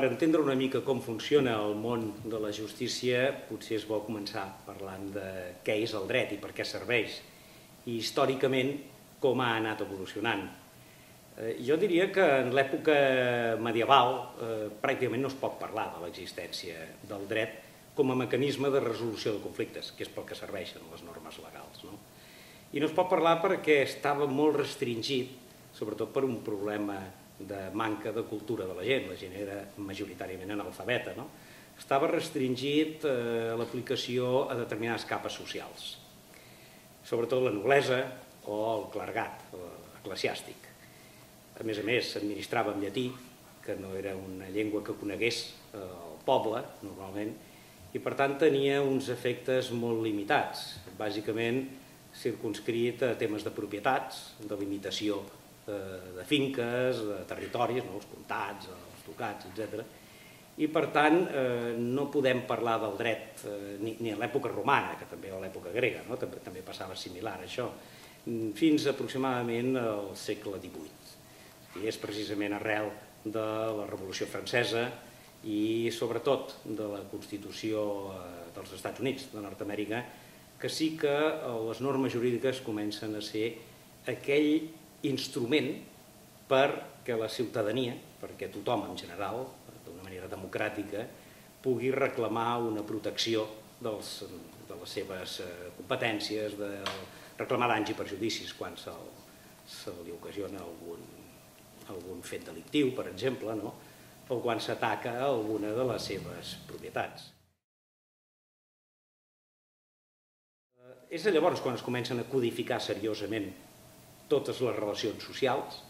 Per entendre una mica com funciona el món de la justícia, potser es vol començar parlant de què és el dret i per què serveix, i històricament com ha anat evolucionant. Eh, jo diria que en l'època medieval eh, pràcticament no es pot parlar de l'existència del dret com a mecanisme de resolució de conflictes, que és pel que serveixen les normes legals. No? I no es pot parlar perquè estava molt restringit, sobretot per un problema de manca de cultura de la gent, la gent era majoritàriament analfabeta, no? estava restringit eh, l'aplicació a determinades capes socials, sobretot la noblesa o el clergat eclesiàstic. A més a més, s'administrava en llatí, que no era una llengua que conegués eh, el poble, normalment, i per tant tenia uns efectes molt limitats, bàsicament circunscrit a temes de propietats, de limitació de, finques, de territoris, no? els comtats, els tocats, etc. I per tant eh, no podem parlar del dret eh, ni, ni a l'època romana, que també a l'època grega, no? també, també passava similar a això, fins aproximadament al segle XVIII. I és precisament arrel de la Revolució Francesa i sobretot de la Constitució eh, dels Estats Units de Nord-Amèrica que sí que les normes jurídiques comencen a ser aquell instrument perquè la ciutadania, perquè tothom en general, d'una manera democràtica, pugui reclamar una protecció dels, de les seves eh, competències, de reclamar danys i perjudicis quan se, se li ocasiona algun, algun fet delictiu, per exemple, no? o quan s'ataca alguna de les seves propietats. Eh, és llavors quan es comencen a codificar seriosament totes les relacions socials.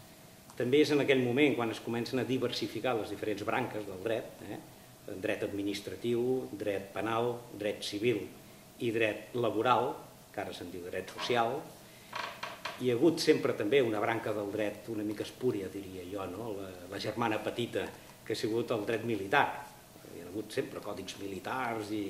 També és en aquell moment quan es comencen a diversificar les diferents branques del dret, eh? dret administratiu, dret penal, dret civil i dret laboral, que ara se'n diu dret social. Hi ha hagut sempre també una branca del dret una mica espúria, diria jo, no? la, germana petita, que ha sigut el dret militar. Hi ha hagut sempre còdics militars i,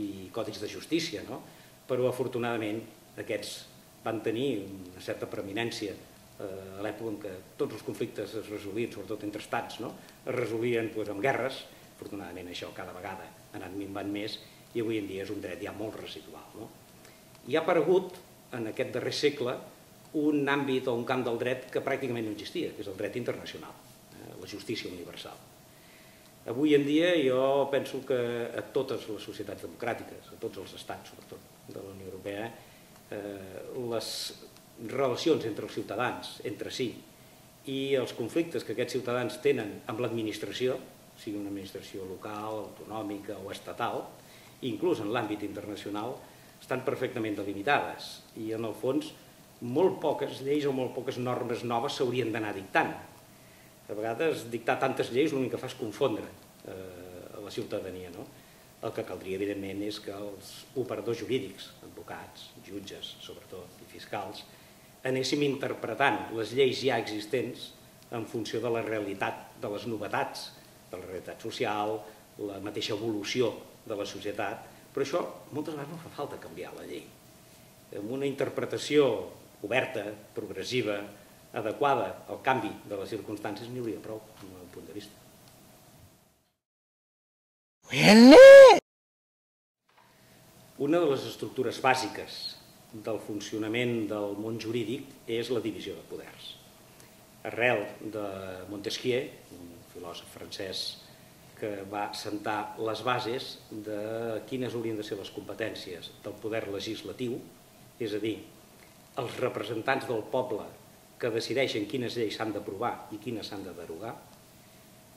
i còdics de justícia, no? però afortunadament aquests van tenir una certa preeminència eh, a l'època en què tots els conflictes es resolien, sobretot entre estats, no? es resolien doncs, amb guerres, afortunadament això cada vegada ha anat minvant més i avui en dia és un dret ja molt residual. No? I ha aparegut en aquest darrer segle un àmbit o un camp del dret que pràcticament no existia, que és el dret internacional, eh, la justícia universal. Avui en dia jo penso que a totes les societats democràtiques, a tots els estats, sobretot de la Unió Europea, les relacions entre els ciutadans, entre si, i els conflictes que aquests ciutadans tenen amb l'administració, sigui una administració local, autonòmica o estatal, inclús en l'àmbit internacional, estan perfectament delimitades i en el fons molt poques lleis o molt poques normes noves s'haurien d'anar dictant. A vegades dictar tantes lleis l'únic que fa és confondre eh, la ciutadania. No? El que caldria, evidentment, és que els operadors jurídics, advocats, jutges, sobretot, i fiscals, anéssim interpretant les lleis ja existents en funció de la realitat, de les novetats, de la realitat social, la mateixa evolució de la societat, però això moltes vegades no fa falta canviar la llei. Amb una interpretació oberta, progressiva, adequada al canvi de les circumstàncies n'hi hauria prou, del meu punt de vista. Una de les estructures bàsiques del funcionament del món jurídic és la divisió de poders. Arrel de Montesquieu, un filòsof francès que va sentar les bases de quines haurien de ser les competències del poder legislatiu, és a dir, els representants del poble que decideixen quines lleis s'han d'aprovar i quines s'han de derogar.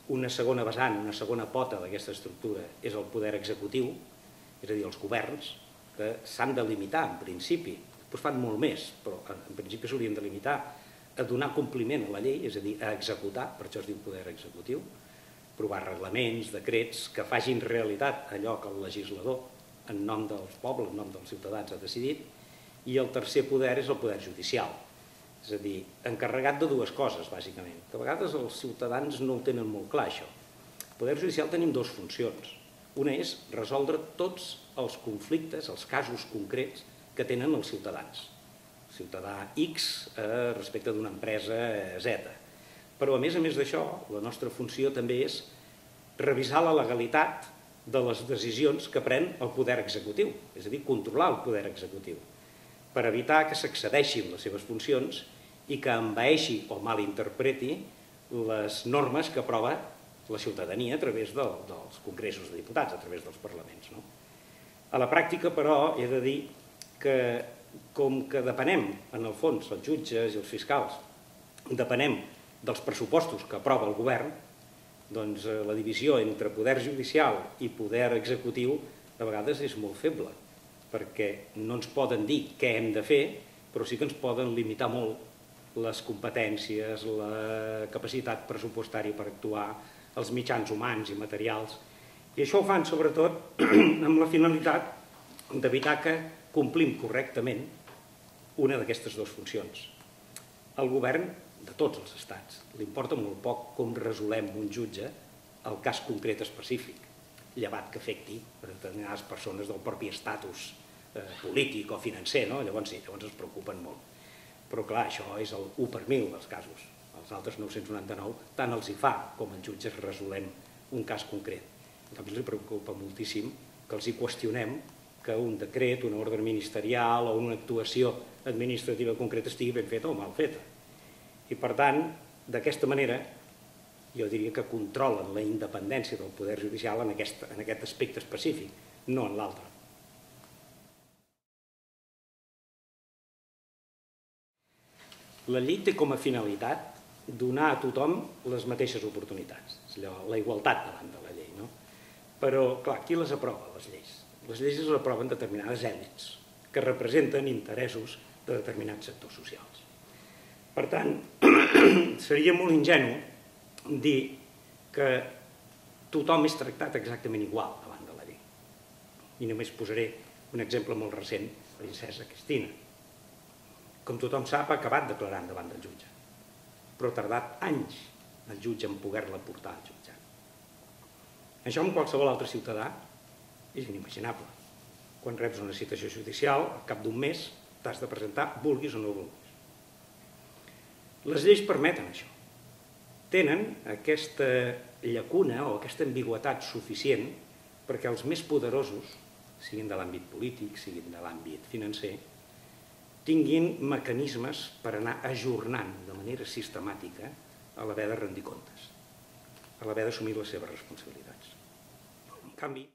Una segona vessant, una segona pota d'aquesta estructura és el poder executiu, és a dir, els governs, que s'han de limitar en principi, doncs fan molt més, però en principi s'haurien de limitar a donar compliment a la llei, és a dir, a executar, per això es diu poder executiu, provar reglaments, decrets, que facin realitat allò que el legislador, en nom dels pobles, en nom dels ciutadans, ha decidit, i el tercer poder és el poder judicial, és a dir, encarregat de dues coses, bàsicament, que a vegades els ciutadans no ho tenen molt clar, això. El poder judicial tenim dues funcions. Una és resoldre tots els conflictes, els casos concrets que tenen els ciutadans. Ciutadà X eh, respecte d'una empresa Z. Però a més a més d'això, la nostra funció també és revisar la legalitat de les decisions que pren el poder executiu, és a dir, controlar el poder executiu, per evitar que s'accedeixin les seves funcions i que envaeixi o malinterpreti les normes que aprova la ciutadania a través de, dels congressos de diputats, a través dels parlaments. No? A la pràctica, però, he de dir que com que depenem, en el fons, els jutges i els fiscals, depenem dels pressupostos que aprova el govern, doncs eh, la divisió entre poder judicial i poder executiu de vegades és molt feble, perquè no ens poden dir què hem de fer, però sí que ens poden limitar molt les competències, la capacitat pressupostària per actuar, els mitjans humans i materials. I això ho fan sobretot amb la finalitat d'evitar que complim correctament una d'aquestes dues funcions. El govern de tots els estats li importa molt poc com resolem un jutge el cas concret específic, llevat que afecti determinades persones del propi estatus eh, polític o financer, no? llavors sí, llavors es preocupen molt. Però clar, això és el 1 per 1.000 dels casos. Els altres 999 tant els hi fa com els jutges resolem un cas concret. En canvi, els preocupa moltíssim que els hi qüestionem que un decret, una ordre ministerial o una actuació administrativa concreta estigui ben feta o mal feta. I per tant, d'aquesta manera, jo diria que controlen la independència del poder judicial en aquest, en aquest aspecte específic, no en l'altre. La llei té com a finalitat donar a tothom les mateixes oportunitats, la igualtat davant de la llei. No? Però, clar, qui les aprova, les lleis? Les lleis les aproven determinades èlits que representen interessos de determinats sectors socials. Per tant, seria molt ingenu dir que tothom és tractat exactament igual davant de la llei. I només posaré un exemple molt recent, princesa Cristina. Com tothom sap, ha acabat declarant davant del jutge, però ha tardat anys el jutge en poder-la portar al jutjat. Això amb qualsevol altre ciutadà és inimaginable. Quan reps una citació judicial, al cap d'un mes t'has de presentar, vulguis o no vulguis. Les lleis permeten això. Tenen aquesta llacuna o aquesta ambigüetat suficient perquè els més poderosos, siguin de l'àmbit polític, siguin de l'àmbit financer, tinguin mecanismes per anar ajornant de manera sistemàtica a l'haver de rendir comptes, a l'haver d'assumir les seves responsabilitats. En canvi,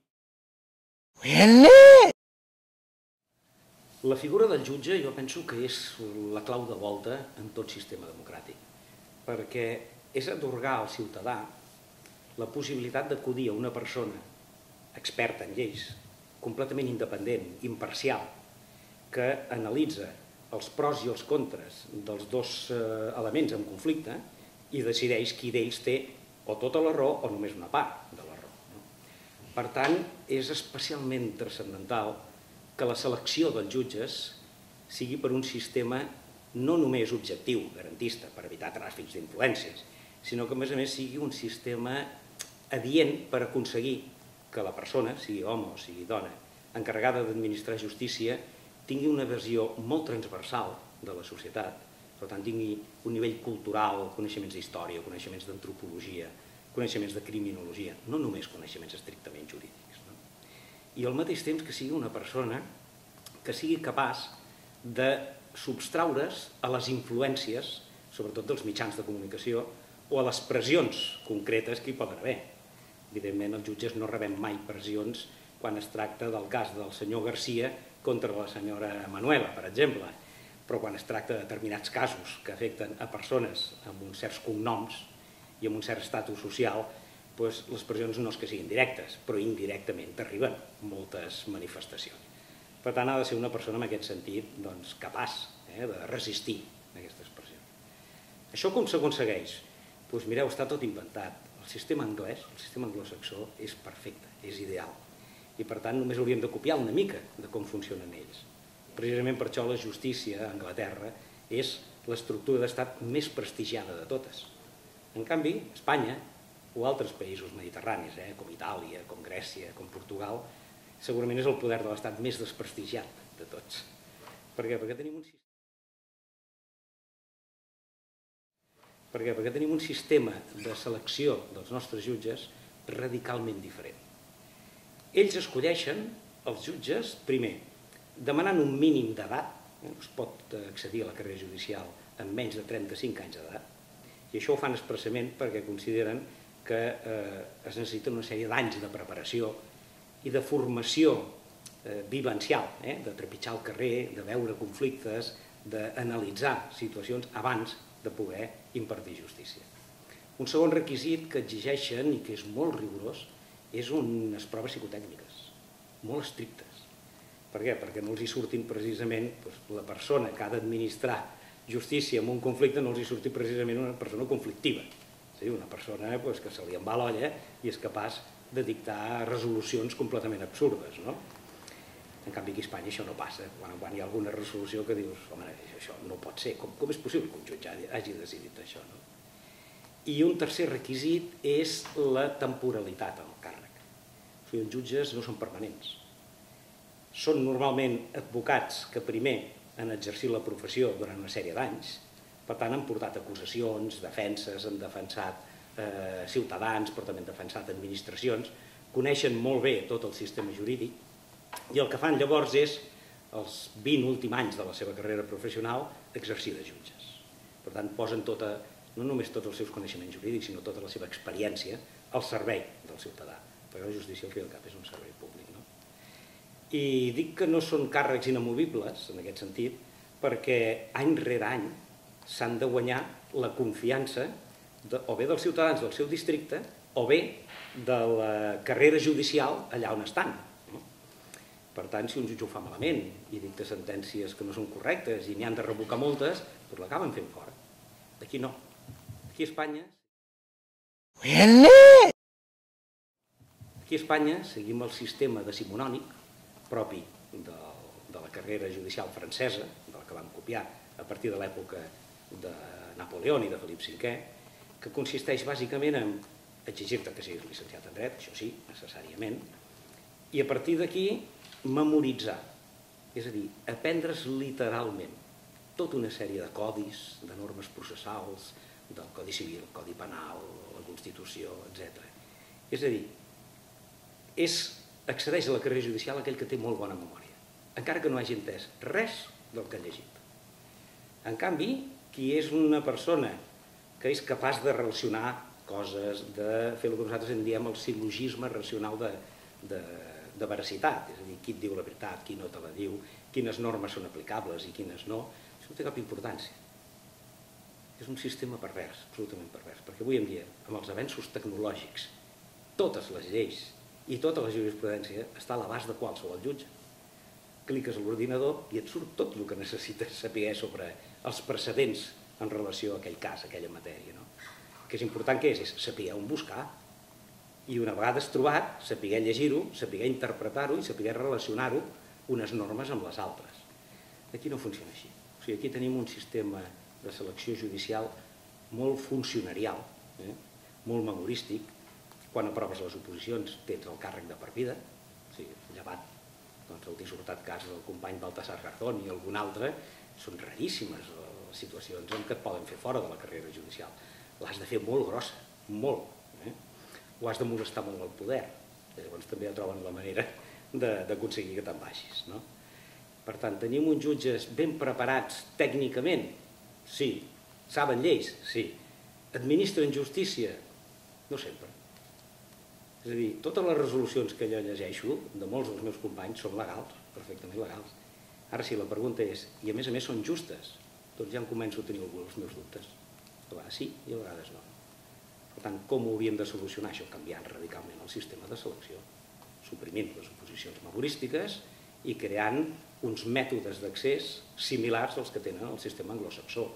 la figura del jutge jo penso que és la clau de volta en tot sistema democràtic, perquè és atorgar al ciutadà la possibilitat d'acudir a una persona experta en lleis, completament independent, imparcial, que analitza els pros i els contres dels dos eh, elements en conflicte i decideix qui d'ells té o tota la raó o només una part de la per tant, és especialment transcendental que la selecció dels jutges sigui per un sistema no només objectiu, garantista, per evitar tràfics d'influències, sinó que a més a més sigui un sistema adient per aconseguir que la persona, sigui home o sigui dona, encarregada d'administrar justícia, tingui una visió molt transversal de la societat, per tant tingui un nivell cultural, coneixements d'història, coneixements d'antropologia, coneixements de criminologia, no només coneixements estrictament jurídics. No? I al mateix temps que sigui una persona que sigui capaç de substraure's a les influències, sobretot dels mitjans de comunicació, o a les pressions concretes que hi poden haver. Evidentment, els jutges no rebem mai pressions quan es tracta del cas del senyor Garcia contra la senyora Manuela, per exemple, però quan es tracta de determinats casos que afecten a persones amb uns certs cognoms, i amb un cert estatus social, doncs les pressions no és que siguin directes, però indirectament arriben moltes manifestacions. Per tant, ha de ser una persona en aquest sentit doncs, capaç eh, de resistir aquestes pressions. Això com s'aconsegueix? Doncs mireu, està tot inventat. El sistema anglès, el sistema anglosaxó, és perfecte, és ideal. I per tant només hauríem de copiar una mica de com funcionen ells. Precisament per això la justícia a Anglaterra és l'estructura d'estat més prestigiada de totes en canvi, Espanya o altres països mediterranis, eh, com Itàlia, com Grècia, com Portugal, segurament és el poder de l'Estat més desprestigiat de tots. Per què? Perquè tenim un sistema per què? Perquè tenim un sistema de selecció dels nostres jutges radicalment diferent. Ells escolleixen els jutges, primer, demanant un mínim d'edat, eh, es pot accedir a la carrera judicial amb menys de 35 anys d'edat, i això ho fan expressament perquè consideren que eh, es necessiten una sèrie d'anys de preparació i de formació eh, vivencial, eh, de trepitjar el carrer, de veure conflictes, d'analitzar situacions abans de poder impartir justícia. Un segon requisit que exigeixen i que és molt rigorós és unes proves psicotècniques, molt estrictes. Per què? Perquè no els hi surtin precisament doncs, la persona que ha d'administrar justícia en un conflicte no els hi surti precisament una persona conflictiva. Sí, una persona doncs, que se li en va l'olla i és capaç de dictar resolucions completament absurdes. No? En canvi, aquí a Espanya això no passa. Quan, hi ha alguna resolució que dius, home, això no pot ser, com, com és possible que un jutge hagi decidit això? No? I un tercer requisit és la temporalitat en el càrrec. Sigui, els jutges no són permanents. Són normalment advocats que primer han exercit la professió durant una sèrie d'anys, per tant han portat acusacions, defenses, han defensat eh, ciutadans, però també han defensat administracions, coneixen molt bé tot el sistema jurídic i el que fan llavors és, els 20 últims anys de la seva carrera professional, exercir de jutges. Per tant, posen tota no només tots els seus coneixements jurídics, sinó tota la seva experiència al servei del ciutadà, perquè la justícia fi del cap és un servei públic. No? I dic que no són càrrecs inamovibles, en aquest sentit, perquè any rere any s'han de guanyar la confiança de, o bé dels ciutadans del seu districte o bé de la carrera judicial allà on estan. No? Per tant, si un jutge ho fa malament i dicta sentències que no són correctes i n'hi han de revocar moltes, doncs l'acaben fent fora. D'aquí no. Aquí a Espanya... Aquí a Espanya seguim el sistema decimonònic propi de, de la carrera judicial francesa, de la que vam copiar a partir de l'època de Napoleó i de Felip V, que consisteix bàsicament en exigir-te que siguis llicenciat en dret, això sí, necessàriament, i a partir d'aquí memoritzar, és a dir, aprendre's literalment tota una sèrie de codis, de normes processals, del Codi Civil, Codi Penal, la Constitució, etc. És a dir, és, accedeix a la carrera judicial aquell que té molt bona memòria, encara que no hagi entès res del que ha llegit. En canvi, qui és una persona que és capaç de relacionar coses, de fer el que nosaltres en diem el silogisme racional de, de, de veracitat, és a dir, qui et diu la veritat, qui no te la diu, quines normes són aplicables i quines no, això no té cap importància. És un sistema pervers, absolutament pervers, perquè avui en dia, amb els avenços tecnològics, totes les lleis i tota la jurisprudència està a l'abast de qualsevol jutge. Cliques a l'ordinador i et surt tot el que necessites saber sobre els precedents en relació a aquell cas, a aquella matèria. No? Que és important que és, és saber on buscar i una vegada has trobat, saber llegir-ho, saber interpretar-ho i saber relacionar-ho unes normes amb les altres. Aquí no funciona així. O sigui, aquí tenim un sistema de selecció judicial molt funcionarial, eh? molt memorístic. Quan aproves les oposicions tens el càrrec de per vida, o sigui, llevat doncs, el dissortat cas del company Baltasar Garzón i algun altre, són raríssimes les situacions en què et poden fer fora de la carrera judicial. L'has de fer molt grossa, molt. Eh? O has de molestar molt el poder. Llavors també troben la manera d'aconseguir que te'n baixis. No? Per tant, tenim uns jutges ben preparats tècnicament Sí. Saben lleis? Sí. Administren justícia? No sempre. És a dir, totes les resolucions que jo llegeixo, de molts dels meus companys, són legals, perfectament legals. Ara sí, la pregunta és, i a més a més són justes? Doncs ja em començo a tenir alguns dels meus dubtes. A vegades sí i a vegades no. Per tant, com ho hauríem de solucionar això? Canviant radicalment el sistema de selecció, suprimint les oposicions memorístiques i creant uns mètodes d'accés similars als que tenen el sistema anglosaxó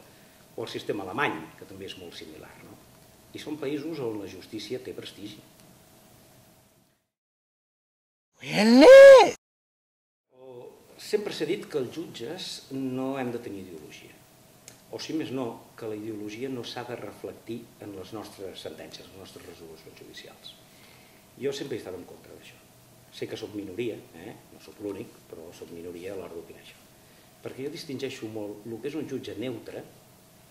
o el sistema alemany, que també és molt similar. No? I són països on la justícia té prestigi. Sempre s'ha dit que els jutges no hem de tenir ideologia. O si més no, que la ideologia no s'ha de reflectir en les nostres sentències, en les nostres resolucions judicials. Jo sempre he estat en contra d'això. Sé que sóc minoria, eh? no sóc l'únic, però sóc minoria a l'hora d'opinar això. Perquè jo distingeixo molt el que és un jutge neutre,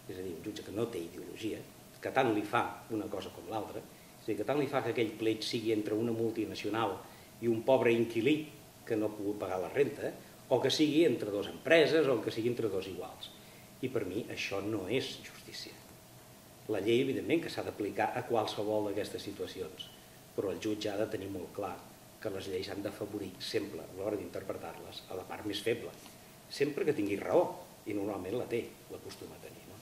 és a dir, un jutge que no té ideologia, que tant li fa una cosa com l'altra, és a dir, que tant li fa que aquell plet sigui entre una multinacional i un pobre inquilí que no ha pogut pagar la renta, o que sigui entre dues empreses o que sigui entre dos iguals. I per mi això no és justícia. La llei, evidentment, que s'ha d'aplicar a qualsevol d'aquestes situacions, però el jutge ha de tenir molt clar que les lleis han d'afavorir sempre, a l'hora d'interpretar-les, a la part més feble, sempre que tingui raó, i normalment la té, l'acostuma a tenir. No?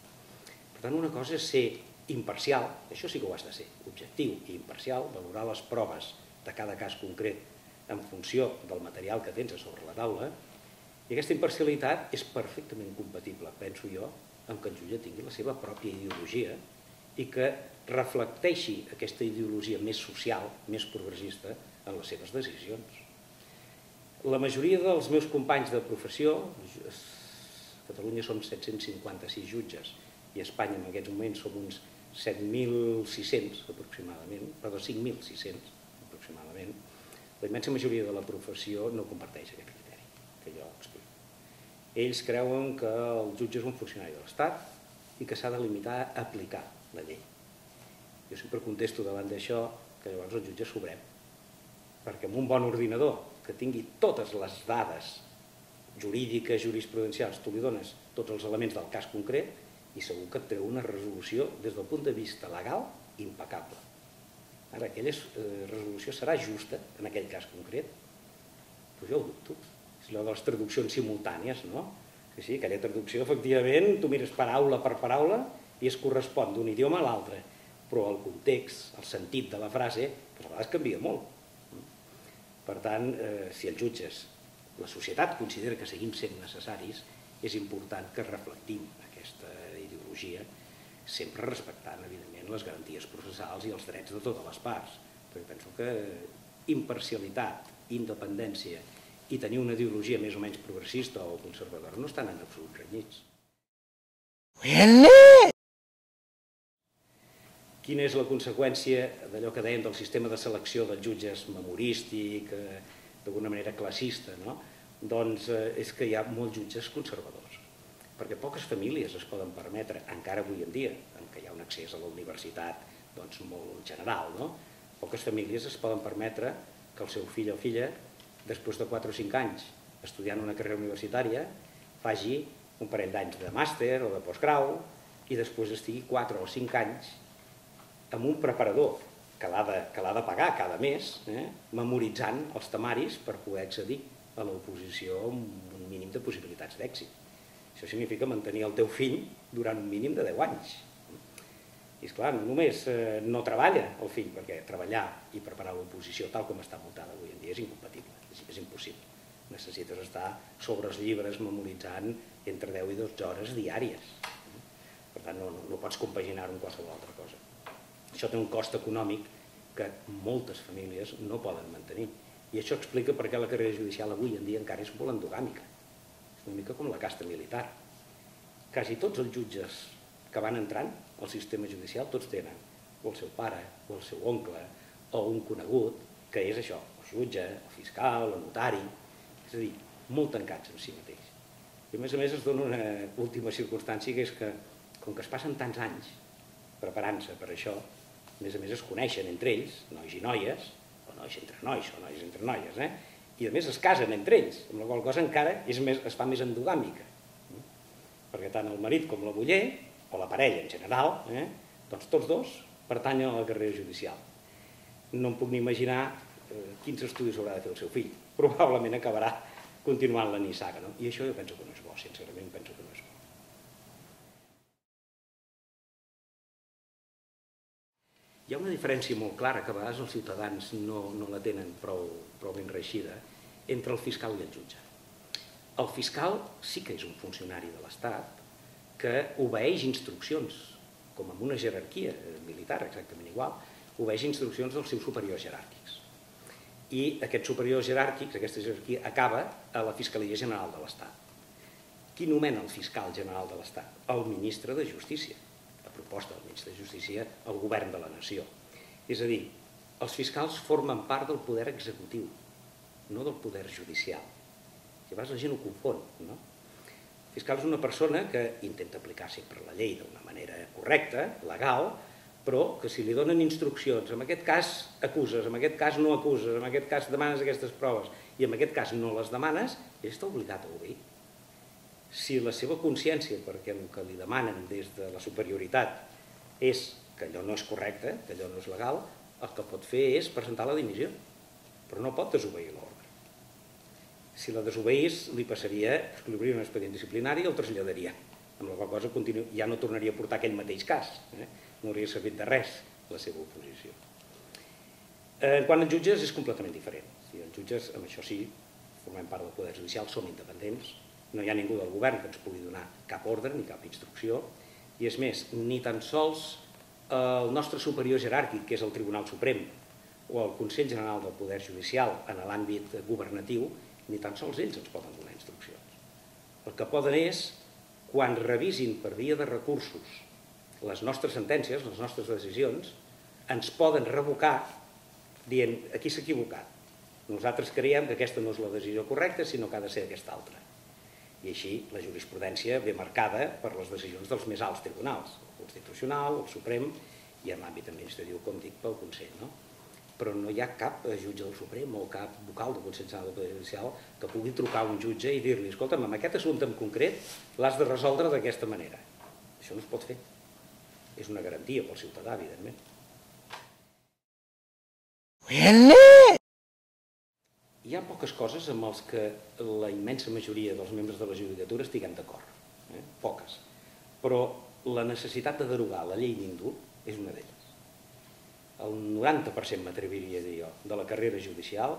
Per tant, una cosa és ser imparcial, això sí que ho has de ser, objectiu i imparcial, valorar les proves de cada cas concret en funció del material que tens a sobre la taula, i aquesta imparcialitat és perfectament compatible, penso jo, amb que el jutge tingui la seva pròpia ideologia i que reflecteixi aquesta ideologia més social, més progressista, en les seves decisions. La majoria dels meus companys de professió, a Catalunya som 756 jutges i a Espanya en aquests moments som uns 7.600 aproximadament, perdó, 5.600 aproximadament, la immensa majoria de la professió no comparteix aquest criteri que jo explico. Ells creuen que el jutge és un funcionari de l'Estat i que s'ha de limitar a aplicar la llei. Jo sempre contesto davant d'això que llavors el jutge sobrem, perquè amb un bon ordinador que tingui totes les dades jurídiques, jurisprudencials, tu li dones tots els elements del cas concret i segur que et treu una resolució des del punt de vista legal impecable. Ara, aquella eh, resolució serà justa en aquell cas concret? Però jo ho dubto. És allò de les traduccions simultànies, no? Que sí, aquella traducció, efectivament, tu mires paraula per paraula i es correspon d'un idioma a l'altre, però el context, el sentit de la frase, a vegades canvia molt. Per tant, eh, si els jutges, la societat considera que seguim sent necessaris, és important que reflectim aquesta ideologia, sempre respectant, evidentment, les garanties processals i els drets de totes les parts. Perquè penso que imparcialitat, independència i tenir una ideologia més o menys progressista o conservadora no estan en absolut renyits. Quina és la conseqüència d'allò que dèiem del sistema de selecció dels jutges memorístic, eh, d'alguna manera classista, no? doncs eh, és que hi ha molts jutges conservadors, perquè poques famílies es poden permetre, encara avui en dia, en què hi ha un accés a la universitat doncs, molt general, no? poques famílies es poden permetre que el seu fill o filla, després de 4 o 5 anys estudiant una carrera universitària, faci un parell d'anys de màster o de postgrau i després estigui 4 o 5 anys amb un preparador que l'ha de, de pagar cada mes, eh, memoritzant els temaris per poder accedir a l'oposició amb un mínim de possibilitats d'èxit. Això significa mantenir el teu fill durant un mínim de 10 anys. I és clar, no només eh, no treballa el fill, perquè treballar i preparar l'oposició tal com està muntada avui en dia és incompatible, és, és impossible. Necessites estar sobre els llibres memoritzant entre 10 i 12 hores diàries. Per tant, no, no, no pots compaginar-ho amb qualsevol altra cosa. Això té un cost econòmic que moltes famílies no poden mantenir. I això explica per què la carrera judicial avui en dia encara és molt endogàmica. Una mica com la casta militar. Quasi tots els jutges que van entrant al sistema judicial, tots tenen o el seu pare, o el seu oncle, o un conegut, que és això, el jutge, el fiscal, el notari, és a dir, molt tancats en si mateix. I a més a més es dona una última circumstància que és que, com que es passen tants anys preparant-se per això, a més a més es coneixen entre ells, nois i noies, o nois entre nois, o nois entre noies, eh? I a més es casen entre ells, amb la qual cosa encara és més, es fa més endogàmica. Perquè tant el marit com la muller, o la parella en general, eh? doncs tots dos pertanyen a la carrera judicial. No em puc ni imaginar eh, quins estudis haurà de fer el seu fill. Probablement acabarà continuant la nissaga, no? I això jo penso que no és bo, sincerament penso que no és bo. Hi ha una diferència molt clara, que a vegades els ciutadans no, no la tenen prou, prou ben reixida, entre el fiscal i el jutge. El fiscal sí que és un funcionari de l'Estat que obeeix instruccions, com en una jerarquia militar exactament igual, obeeix instruccions dels seus superiors jeràrquics. I aquests superiors jeràrquics, aquesta jerarquia, acaba a la Fiscalia General de l'Estat. Qui nomena el fiscal general de l'Estat? El ministre de Justícia proposta del ministre de Justícia al govern de la nació. És a dir, els fiscals formen part del poder executiu, no del poder judicial. Vegades la gent ho confon, no? El fiscal és una persona que intenta aplicar sempre la llei d'una manera correcta, legal, però que si li donen instruccions, en aquest cas acuses, en aquest cas no acuses, en aquest cas demanes aquestes proves i en aquest cas no les demanes, ell està obligat a obeir. Si la seva consciència, perquè el que li demanen des de la superioritat és que allò no és correcte, que allò no és legal, el que pot fer és presentar la dimissió, però no pot desobeir l'ordre. Si la desobeís, li passaria, li obrir un expedient disciplinari i el traslladaria, amb la qual cosa continu, ja no tornaria a portar aquell mateix cas. Eh? no hauria servit de res la seva oposició. Eh, quan als jutges és completament diferent. Si els jutges, amb això sí, formem part del Poder Judicial, som independents, no hi ha ningú del govern que ens pugui donar cap ordre ni cap instrucció, i és més, ni tan sols el nostre superior jeràrquic, que és el Tribunal Suprem, o el Consell General del Poder Judicial en l'àmbit governatiu, ni tan sols ells ens poden donar instruccions. El que poden és, quan revisin per via de recursos les nostres sentències, les nostres decisions, ens poden revocar dient aquí s'ha equivocat. Nosaltres creiem que aquesta no és la decisió correcta, sinó que ha de ser aquesta altra. I així la jurisprudència ve marcada per les decisions dels més alts tribunals, Constitucional, el Suprem i en l'àmbit administratiu, com dic, pel Consell. No? Però no hi ha cap jutge del Suprem o cap vocal del Consell General del Poder Judicial que pugui trucar a un jutge i dir-li escolta'm, amb aquest assumpte en concret l'has de resoldre d'aquesta manera. Això no es pot fer és una garantia pel ciutadà, evidentment. Hi ha poques coses amb els que la immensa majoria dels membres de la judicatura estiguem d'acord. Eh? Poques. Però la necessitat de derogar la llei d'indult és una d'elles. El 90%, m'atreviria a dir jo, de la carrera judicial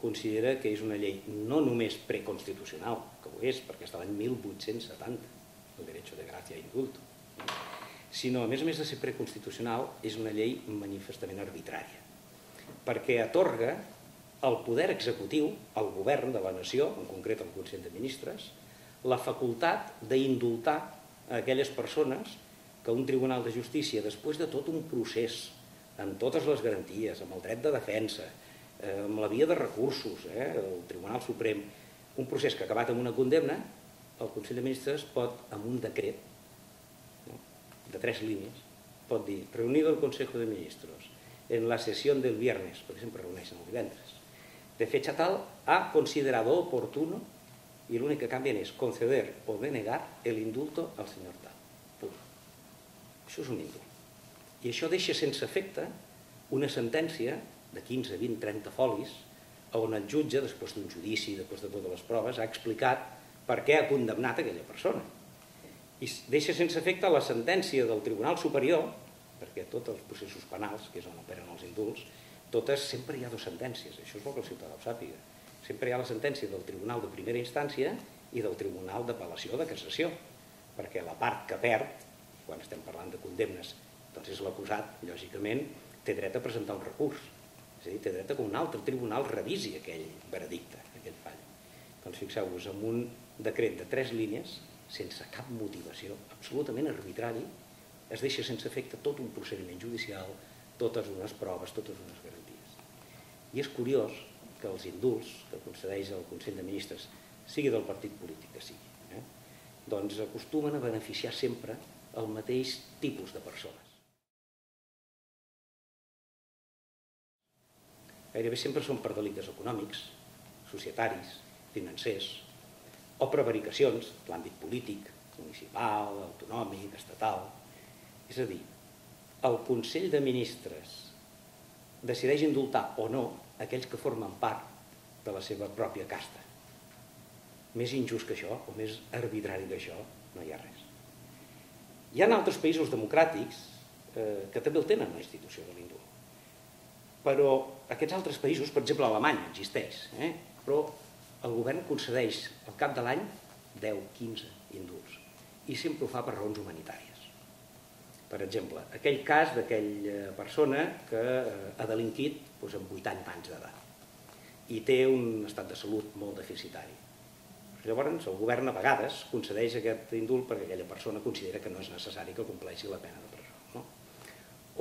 considera que és una llei no només preconstitucional, que ho és, perquè està l'any 1870, el derecho de gracia e indulto, sinó, a més a més de ser preconstitucional, és una llei manifestament arbitrària, perquè atorga al poder executiu, al govern de la nació, en concret al Consell de Ministres, la facultat d'indultar a aquelles persones que un tribunal de justícia, després de tot un procés, amb totes les garanties, amb el dret de defensa, eh, amb la via de recursos, eh, el Tribunal Suprem, un procés que ha acabat amb una condemna, el Consell de Ministres pot, amb un decret, de tres línies, pot dir, reunido el Consejo de Ministros en la sessió del viernes, perquè sempre reuneixen el divendres, de fecha tal, ha considerado oportuno i l'únic que canvien és conceder o denegar el indulto al senyor tal. Punt. Això és un indult. I això deixa sense efecte una sentència de 15, 20, 30 folis on el jutge, després d'un judici, després de totes les proves, ha explicat per què ha condemnat aquella persona i deixa sense efecte la sentència del Tribunal Superior, perquè tots els processos penals, que és on operen els indults, totes sempre hi ha dues sentències, això és el que el ciutadà ho sàpiga. Sempre hi ha la sentència del Tribunal de Primera Instància i del Tribunal d'Apel·lació de Cassació, perquè la part que perd, quan estem parlant de condemnes, doncs és l'acusat, lògicament, té dret a presentar un recurs, és a dir, té dret a que un altre tribunal revisi aquell veredicte, aquell fall. Doncs fixeu-vos, amb un decret de tres línies sense cap motivació, absolutament arbitrari, es deixa sense efecte tot un procediment judicial, totes unes proves, totes unes garanties. I és curiós que els indults que concedeix el Consell de Ministres, sigui del partit polític que sigui, eh, doncs acostumen a beneficiar sempre el mateix tipus de persones. Gairebé sempre són per delictes econòmics, societaris, financers, o prevaricacions l'àmbit polític, municipal, autonòmic, estatal. És a dir, el Consell de Ministres decideix indultar o no aquells que formen part de la seva pròpia casta. Més injust que això, o més arbitrari que això, no hi ha res. Hi ha altres països democràtics eh, que també el tenen, la institució de l'indult. Però aquests altres països, per exemple, Alemanya existeix, eh? però el govern concedeix al cap de l'any 10, 15 indults i sempre ho fa per raons humanitàries. Per exemple, aquell cas d'aquella persona que eh, ha delinquit doncs, amb 80 anys d'edat i té un estat de salut molt deficitari. Llavors, el govern a vegades concedeix aquest indult perquè aquella persona considera que no és necessari que compleixi la pena de presó. No?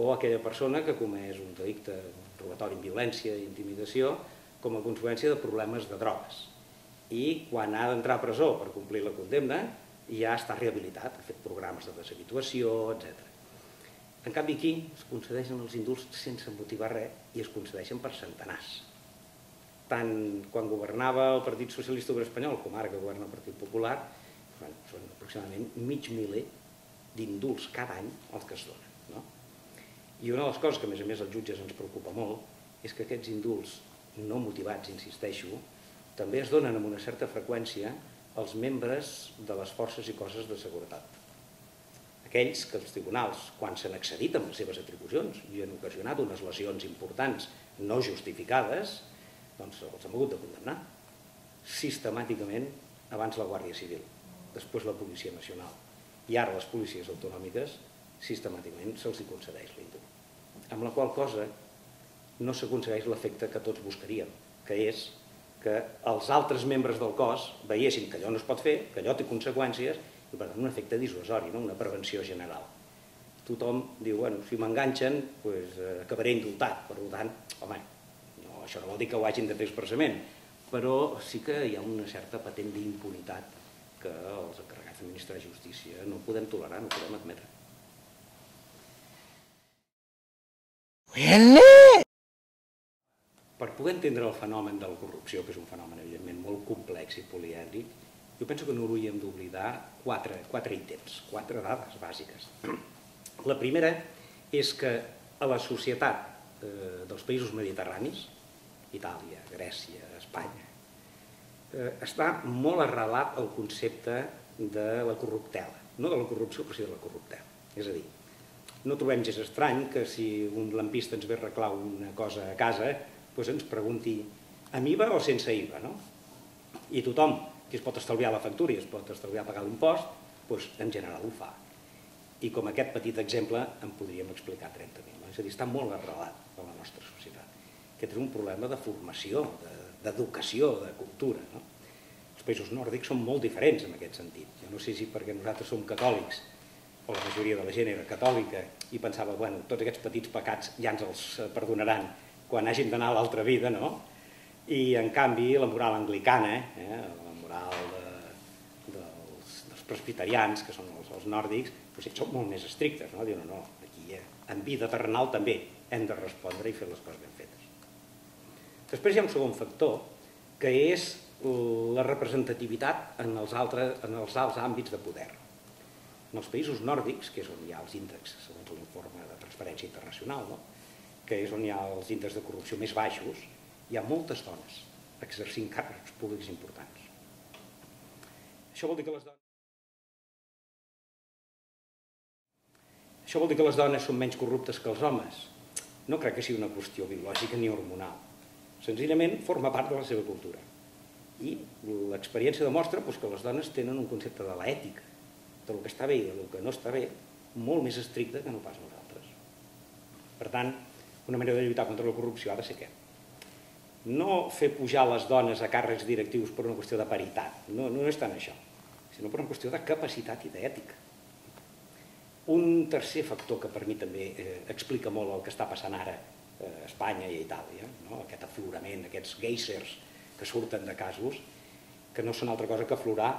O aquella persona que comès un delicte, robatori amb violència i intimidació, com a conseqüència de problemes de drogues. I quan ha d'entrar a presó per complir la condemna, ja està rehabilitat, ha fet programes de deshabituació, etc. En canvi aquí es concedeixen els indults sense motivar res i es concedeixen per centenars. Tant quan governava el Partit Socialista Obrer Espanyol com ara que governa el Partit Popular, són aproximadament mig miler d'indults cada any els que es donen. No? I una de les coses que a més a més els jutges ens preocupa molt és que aquests indults no motivats, insisteixo, també es donen amb una certa freqüència als membres de les forces i coses de seguretat aquells que els tribunals, quan s'han accedit amb les seves atribucions i han ocasionat unes lesions importants no justificades, doncs els han hagut de condemnar sistemàticament abans la Guàrdia Civil, després la Policia Nacional i ara les policies autonòmiques sistemàticament se'ls concedeix l'indult. Amb la qual cosa no s'aconsegueix l'efecte que tots buscaríem, que és que els altres membres del cos veiessin que allò no es pot fer, que allò té conseqüències i per tant un efecte dissuasori, no? una prevenció general. Tothom diu, bueno, si m'enganxen, pues, eh, acabaré indultat, per tant, home, no, això no vol dir que ho hagin de fer expressament, però sí que hi ha una certa patent d'impunitat que els encarregats d'administrar justícia no podem tolerar, no podem admetre. Per poder entendre el fenomen de la corrupció, que és un fenomen evidentment molt complex i polièdric, jo penso que no hauríem d'oblidar quatre, quatre ítems, quatre dades bàsiques. La primera és que a la societat eh, dels països mediterranis, Itàlia, Grècia, Espanya, eh, està molt arrelat el concepte de la corruptela, no de la corrupció, però sí de la corruptela. És a dir, no trobem gens estrany que si un lampista ens ve reclar una cosa a casa, doncs ens pregunti amb IVA o sense IVA, no? I tothom qui es pot estalviar la factura i es pot estalviar pagar l'impost, doncs en general ho fa. I com aquest petit exemple en podríem explicar 30.000. No? És a dir, està molt arrelat a la nostra societat. Aquest és un problema de formació, d'educació, de, de cultura. No? Els països nòrdics són molt diferents en aquest sentit. Jo no sé si perquè nosaltres som catòlics o la majoria de la gent era catòlica i pensava, bueno, tots aquests petits pecats ja ens els perdonaran quan hagin d'anar a l'altra vida, no? I en canvi la moral anglicana, eh, moral de, dels, dels presbiterians, que són els, els nòrdics, doncs són molt més estrictes, no? Diuen, no, no, aquí eh, en vida terrenal també hem de respondre i fer les coses ben fetes. Després hi ha un segon factor, que és la representativitat en els, altres, en els alts àmbits de poder. En els països nòrdics, que és on hi ha els índexs, segons l'informe de transparència internacional, no? que és on hi ha els índexs de corrupció més baixos, hi ha moltes dones exercint càrrecs públics importants. Això vol dir que les dones... Això vol dir que les dones són menys corruptes que els homes? No crec que sigui una qüestió biològica ni hormonal. Senzillament forma part de la seva cultura. I l'experiència demostra doncs, que les dones tenen un concepte de l'ètica, de lo que està bé i de lo que no està bé, molt més estricte que no pas nosaltres. Per tant, una manera de lluitar contra la corrupció ha de ser què? No fer pujar les dones a càrrecs directius per una qüestió de paritat, no, no és tant això sinó per una qüestió de capacitat i d'ètica. Un tercer factor que per mi també eh, explica molt el que està passant ara eh, a Espanya i a Itàlia, no? aquest aflorament, aquests geysers que surten de casos, que no són altra cosa que aflorar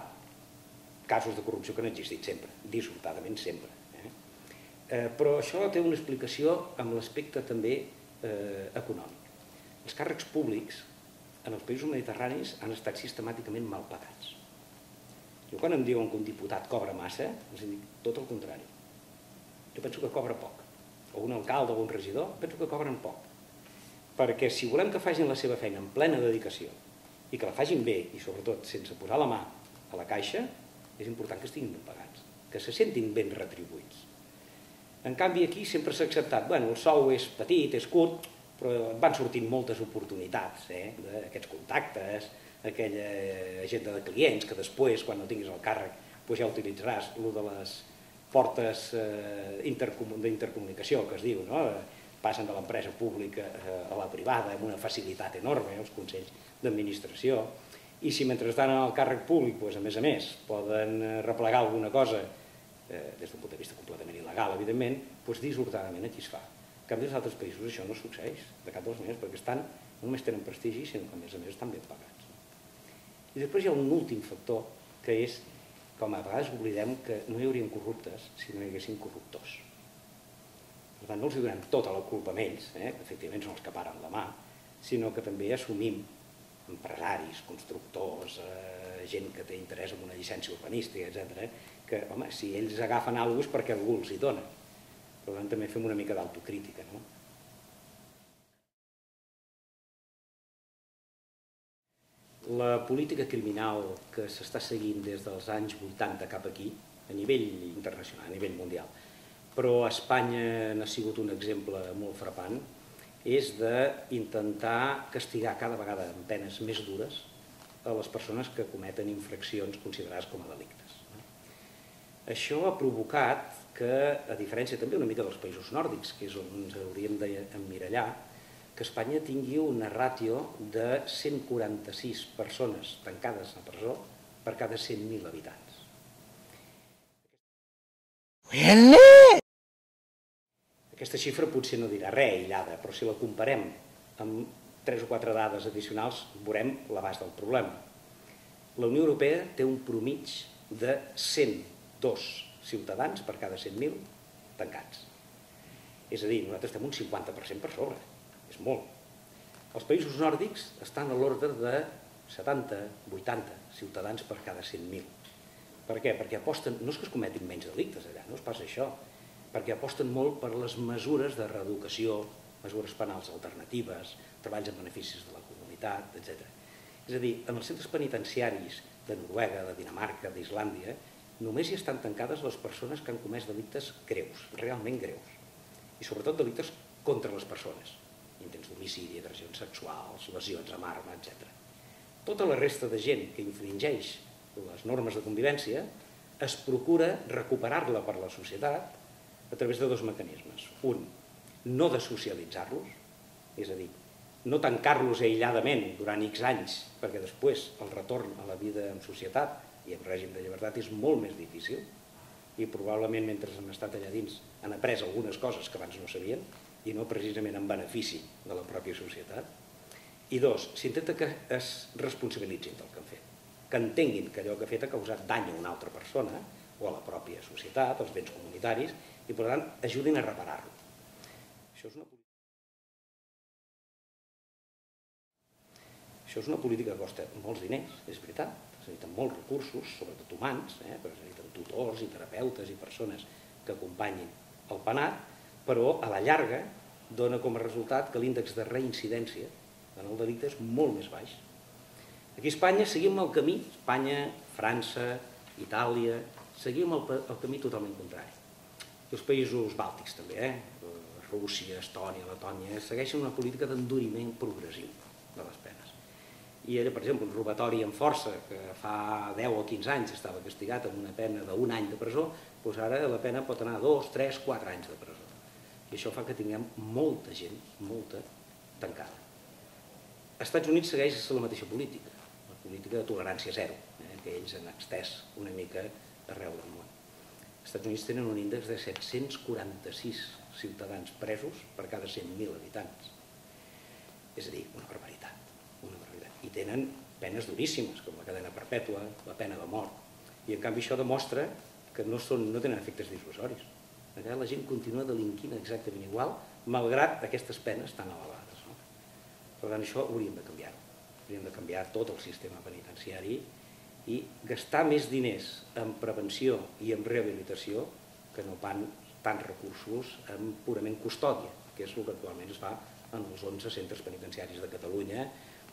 casos de corrupció que han existit sempre, dissortadament sempre. Eh? Eh, però això té una explicació amb l'aspecte també eh, econòmic. Els càrrecs públics en els països mediterranis han estat sistemàticament mal pagats jo quan em diuen que un diputat cobra massa, els dic tot el contrari. Jo penso que cobra poc. O un alcalde o un regidor, penso que cobren poc. Perquè si volem que facin la seva feina en plena dedicació i que la facin bé i sobretot sense posar la mà a la caixa, és important que estiguin ben pagats, que se sentin ben retribuïts. En canvi aquí sempre s'ha acceptat, bueno, el sou és petit, és curt, però van sortint moltes oportunitats, eh, d'aquests contactes, aquella agenda de clients que després, quan no tinguis el càrrec, doncs ja utilitzaràs el de les portes eh, d'intercomunicació, que es diu, no? passen de l'empresa pública eh, a la privada amb una facilitat enorme, els consells d'administració, i si mentre estan en el càrrec públic, doncs, a més a més, poden eh, replegar alguna cosa, eh, des d'un punt de vista completament il·legal, evidentment, doncs dissortadament aquí es fa. En canvi, als altres països això no succeeix, de cap dels maneres, perquè estan, no només tenen prestigi, sinó que a més a més estan ben pagats. I després hi ha un últim factor, que és, com a vegades oblidem, que no hi haurien corruptes si no hi haguessin corruptors. Per tant, no els donem tota la culpa a ells, eh? efectivament són els que paren la mà, sinó que també assumim empresaris, constructors, eh, gent que té interès en una llicència urbanística, etc, que, home, si ells agafen alguna cosa perquè algú els hi dona. Per tant, també fem una mica d'autocrítica, no? La política criminal que s'està seguint des dels anys 80 cap aquí, a nivell internacional, a nivell mundial, però a Espanya n'ha sigut un exemple molt frapant, és d'intentar castigar cada vegada amb penes més dures a les persones que cometen infraccions considerades com a delictes. Això ha provocat que, a diferència també una mica dels països nòrdics, que és on ens hauríem d'emmirallar, que Espanya tingui una ràtio de 146 persones tancades a presó per cada 100.000 habitants. Aquesta xifra potser no dirà res aïllada, però si la comparem amb tres o quatre dades addicionals, veurem l'abast del problema. La Unió Europea té un promig de 102 ciutadans per cada 100.000 tancats. És a dir, nosaltres estem un 50% per sobre. És molt. Els països nòrdics estan a l'ordre de 70, 80 ciutadans per cada 100.000. Per què? Perquè aposten, no és que es cometin menys delictes allà, no es passa això, perquè aposten molt per les mesures de reeducació, mesures penals alternatives, treballs en beneficis de la comunitat, etc. És a dir, en els centres penitenciaris de Noruega, de Dinamarca, d'Islàndia, només hi estan tancades les persones que han comès delictes greus, realment greus, i sobretot delictes contra les persones, intents d'homicidi, agressions sexuals, lesions amb arma, etc. Tota la resta de gent que infringeix les normes de convivència es procura recuperar-la per la societat a través de dos mecanismes. Un, no desocialitzar-los, és a dir, no tancar-los aïlladament durant X anys, perquè després el retorn a la vida en societat i en règim de llibertat és molt més difícil, i probablement mentre han estat allà dins han après algunes coses que abans no sabien, i no precisament en benefici de la pròpia societat. I dos, s'intenta que es responsabilitzin del que han fet, que entenguin que allò que ha fet ha causat dany a una altra persona o a la pròpia societat, als béns comunitaris, i per tant ajudin a reparar-lo. Això és una Això és una política que costa molts diners, és veritat, es necessiten molts recursos, sobretot humans, eh? però es necessiten tutors i terapeutes i persones que acompanyin el penat, però a la llarga dona com a resultat que l'índex de reincidència en el delicte és molt més baix. Aquí a Espanya seguim el camí, Espanya, França, Itàlia, seguim el, el camí totalment contrari. I els països bàltics també, eh? Rússia, Estònia, Letònia, segueixen una política d'enduriment progressiu de les penes. I ella, per exemple, un robatori amb força, que fa 10 o 15 anys estava castigat amb una pena d'un any de presó, doncs ara la pena pot anar a 2, 3, 4 anys de presó. I això fa que tinguem molta gent, molta, tancada. Els Estats Units segueix la mateixa política, la política de tolerància zero, eh, que ells han extès una mica arreu del món. Els Estats Units tenen un índex de 746 ciutadans presos per cada 100.000 habitants. És a dir, una barbaritat, una barbaritat. I tenen penes duríssimes, com la cadena perpètua, la pena de mort. I en canvi això demostra que no, són, no tenen efectes dissuasoris allà la gent continua delinquint exactament igual, malgrat aquestes penes tan elevades. No? Per tant, això hauríem de canviar. Hauríem de canviar tot el sistema penitenciari i gastar més diners en prevenció i en rehabilitació que no pan tants recursos en purament custòdia, que és el que actualment es fa en els 11 centres penitenciaris de Catalunya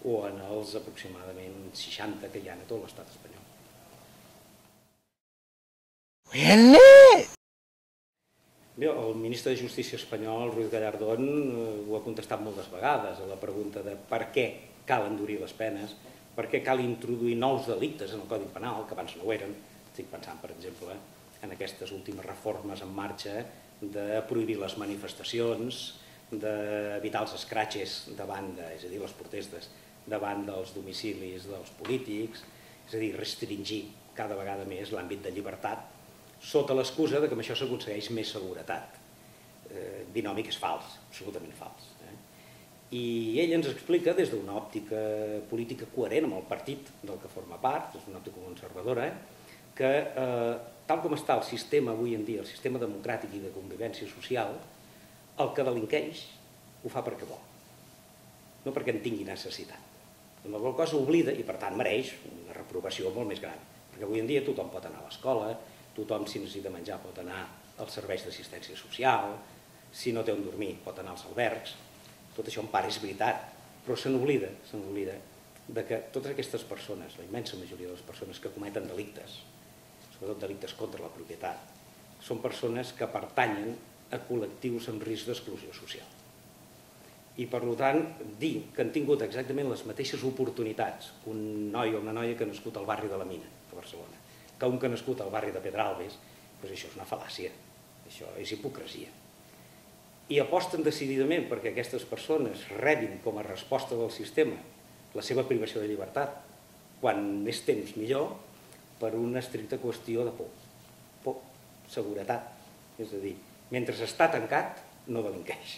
o en els aproximadament 60 que hi ha a tot l'estat espanyol. Bé, el ministre de Justícia espanyol, Ruiz Gallardón, eh, ho ha contestat moltes vegades a la pregunta de per què cal endurir les penes, per què cal introduir nous delictes en el Codi Penal, que abans no ho eren. Estic pensant, per exemple, en aquestes últimes reformes en marxa de prohibir les manifestacions, d'evitar els escratxes davant de, és a dir, les protestes davant dels domicilis dels polítics, és a dir, restringir cada vegada més l'àmbit de llibertat sota l'excusa que amb això s'aconsegueix més seguretat. Eh, binomi que és fals, absolutament fals. Eh? I ell ens explica des d'una òptica política coherent amb el partit del que forma part, és una òptica conservadora, eh? que eh, tal com està el sistema avui en dia, el sistema democràtic i de convivència social, el que delinqueix ho fa perquè vol, no perquè en tingui necessitat. En la qual cosa oblida i per tant mereix una reprovació molt més gran, perquè avui en dia tothom pot anar a l'escola, tothom si necessita menjar pot anar als serveis d'assistència social, si no té on dormir pot anar als albergs, tot això en part és veritat, però se n'oblida, se n'oblida de que totes aquestes persones, la immensa majoria de les persones que cometen delictes, sobretot delictes contra la propietat, són persones que pertanyen a col·lectius amb risc d'exclusió social. I per tant, dir que han tingut exactament les mateixes oportunitats un noi o una noia que ha nascut al barri de la Mina, a Barcelona, que un que ha nascut al barri de Pedralbes, doncs això és una fal·làcia, això és hipocresia. I aposten decididament perquè aquestes persones rebin com a resposta del sistema la seva privació de llibertat, quan més temps millor, per una estricta qüestió de por. Por, seguretat. És a dir, mentre està tancat, no delinqueix.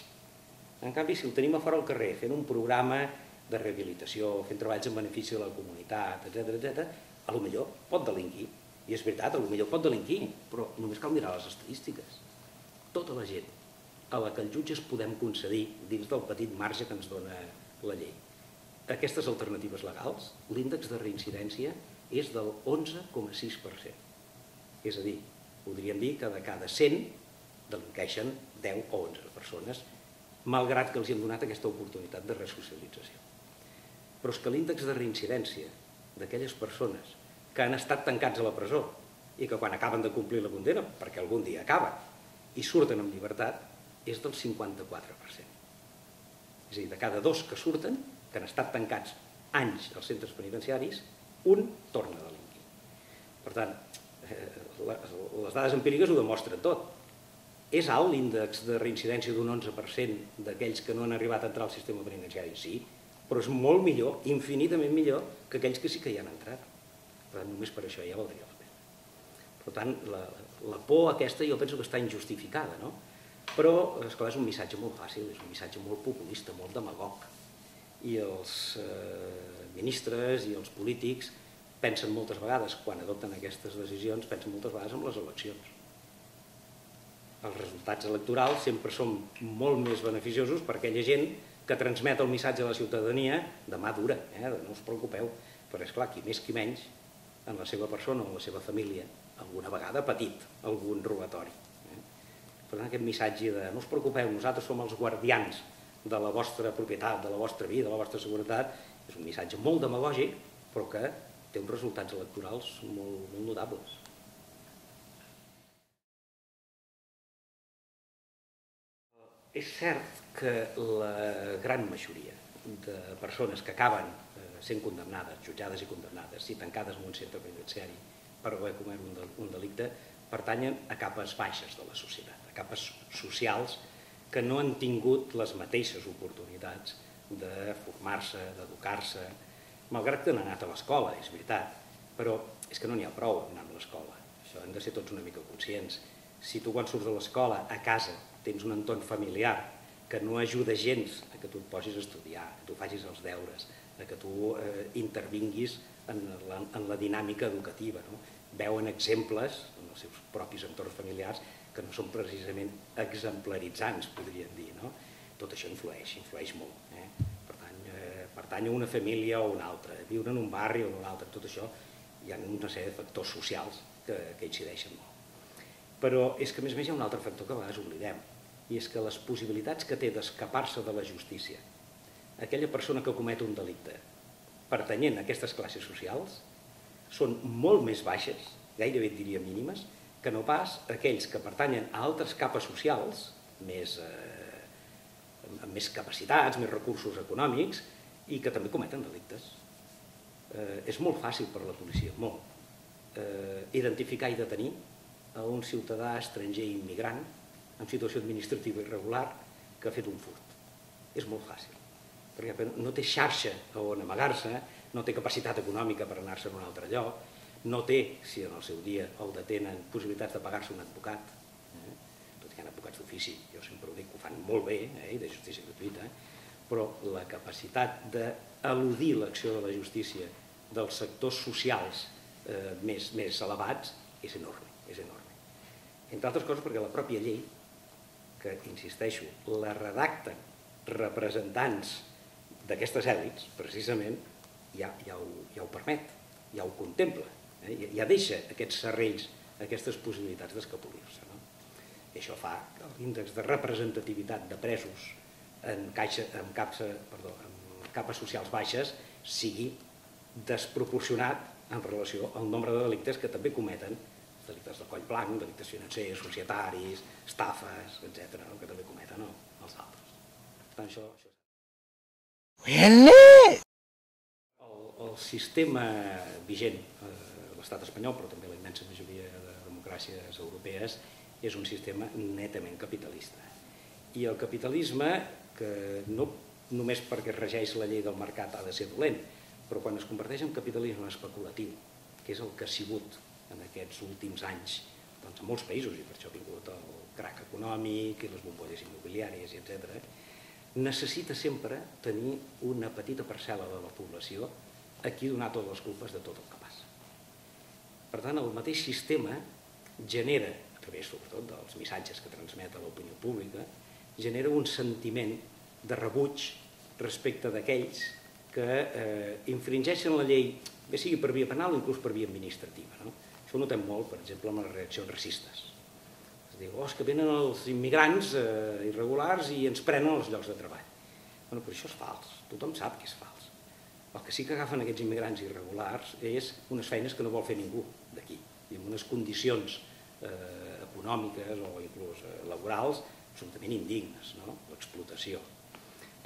En canvi, si el tenim a fora al carrer, fent un programa de rehabilitació, fent treballs en benefici de la comunitat, etc etc, a lo millor pot delinquir. I és veritat, millor pot delinquir, però només cal mirar les estadístiques. Tota la gent a la que els jutges podem concedir dins del petit marge que ens dona la llei. Aquestes alternatives legals, l'índex de reincidència és del 11,6%. És a dir, podríem dir que de cada 100 delinqueixen 10 o 11 persones, malgrat que els hem donat aquesta oportunitat de resocialització. Però és que l'índex de reincidència d'aquelles persones que han estat tancats a la presó i que quan acaben de complir la condena, perquè algun dia acaba, i surten amb llibertat, és del 54%. És a dir, de cada dos que surten, que han estat tancats anys als centres penitenciaris, un torna a delinquir. Per tant, eh, les dades empíriques ho demostren tot. És alt l'índex de reincidència d'un 11% d'aquells que no han arribat a entrar al sistema penitenciari? Sí, però és molt millor, infinitament millor, que aquells que sí que hi han entrat. Per tant, només per això ja valdria la pena. Per tant, la, la por aquesta jo penso que està injustificada, no? Però, esclar, és un missatge molt fàcil, és un missatge molt populista, molt demagog. I els eh, ministres i els polítics pensen moltes vegades, quan adopten aquestes decisions, pensen moltes vegades en les eleccions. Els resultats electorals sempre són molt més beneficiosos per aquella gent que transmet el missatge a la ciutadania de mà dura, eh? no us preocupeu, però és clar, qui més qui menys, en la seva persona o en la seva família, alguna vegada ha patit algun robatori. Eh? Per tant, aquest missatge de no us preocupeu, nosaltres som els guardians de la vostra propietat, de la vostra vida, de la vostra seguretat, és un missatge molt demagògic, però que té uns resultats electorals molt, molt notables. És cert que la gran majoria de persones que acaben sent condemnades, jutjades i condemnades, i tancades en un centre penitenciari per haver comès un, un delicte, pertanyen a capes baixes de la societat, a capes socials que no han tingut les mateixes oportunitats de formar-se, d'educar-se, malgrat que han anat a l'escola, és veritat, però és que no n'hi ha prou anar a l'escola. Això hem de ser tots una mica conscients. Si tu quan surts de l'escola, a casa, tens un entorn familiar que no ajuda gens a que tu et posis a estudiar, que tu facis els deures, a que tu eh, intervinguis en la, en la dinàmica educativa. No? Veuen exemples en els seus propis entorns familiars que no són precisament exemplaritzants, podríem dir. No? Tot això influeix, influeix molt pertany a una família o una altra, viure en un barri o en un altre, tot això hi ha una sèrie de factors socials que, que incideixen molt. Però és que a més a més hi ha un altre factor que a vegades oblidem, i és que les possibilitats que té d'escapar-se de la justícia aquella persona que comet un delicte pertanyent a aquestes classes socials són molt més baixes, gairebé diria mínimes, que no pas aquells que pertanyen a altres capes socials, més, eh, amb més capacitats, més recursos econòmics, i que també cometen delictes. Eh, és molt fàcil per la policia, molt, eh, identificar i detenir a un ciutadà estranger immigrant en situació administrativa irregular que ha fet un furt. És molt fàcil, perquè no té xarxa on amagar-se, no té capacitat econòmica per anar-se a un altre lloc, no té, si en el seu dia el detenen, possibilitats de pagar-se un advocat, eh? tot i que hi ha advocats d'ofici, jo sempre ho dic ho fan molt bé, eh? de justícia gratuïta, però la capacitat d'eludir l'acció de la justícia dels sectors socials eh, més, més elevats és enorme, és enorme. Entre altres coses perquè la pròpia llei que, insisteixo, la redacten representants d'aquestes èlits, precisament, ja, ja, ho, ja ho permet, ja ho contempla, eh? ja, ja deixa aquests serrells, aquestes possibilitats d'escapolir-se. No? I això fa que l'índex de representativitat de presos en, caixa, en, capsa, perdó, en capes socials baixes sigui desproporcionat en relació al nombre de delictes que també cometen delictes de coll blanc, delictes financers, societaris, estafes, etc., no? que també cometen no? els altres. Per tant, això, això... El, el sistema vigent a l'estat espanyol, però també la immensa majoria de democràcies europees, és un sistema netament capitalista. I el capitalisme, que no només perquè regeix la llei del mercat ha de ser dolent, però quan es converteix en capitalisme especulatiu, que és el que ha sigut en aquests últims anys doncs, a molts països, i per això ha vingut el crac econòmic i les bombolles immobiliàries, etc., necessita sempre tenir una petita parcel·la de la població a qui donar totes les culpes de tot el que passa. Per tant, el mateix sistema genera, a través sobretot dels missatges que transmet a l'opinió pública, genera un sentiment de rebuig respecte d'aquells que eh, infringeixen la llei, bé sigui per via penal o inclús per via administrativa. No? Això ho notem molt, per exemple, amb les reaccions racistes. Diu, oh, és que venen els immigrants eh, irregulars i ens prenen els llocs de treball. Bueno, però això és fals, tothom sap que és fals. El que sí que agafen aquests immigrants irregulars és unes feines que no vol fer ningú d'aquí, i amb unes condicions eh, econòmiques o inclús eh, laborals absolutament indignes, no? l'explotació.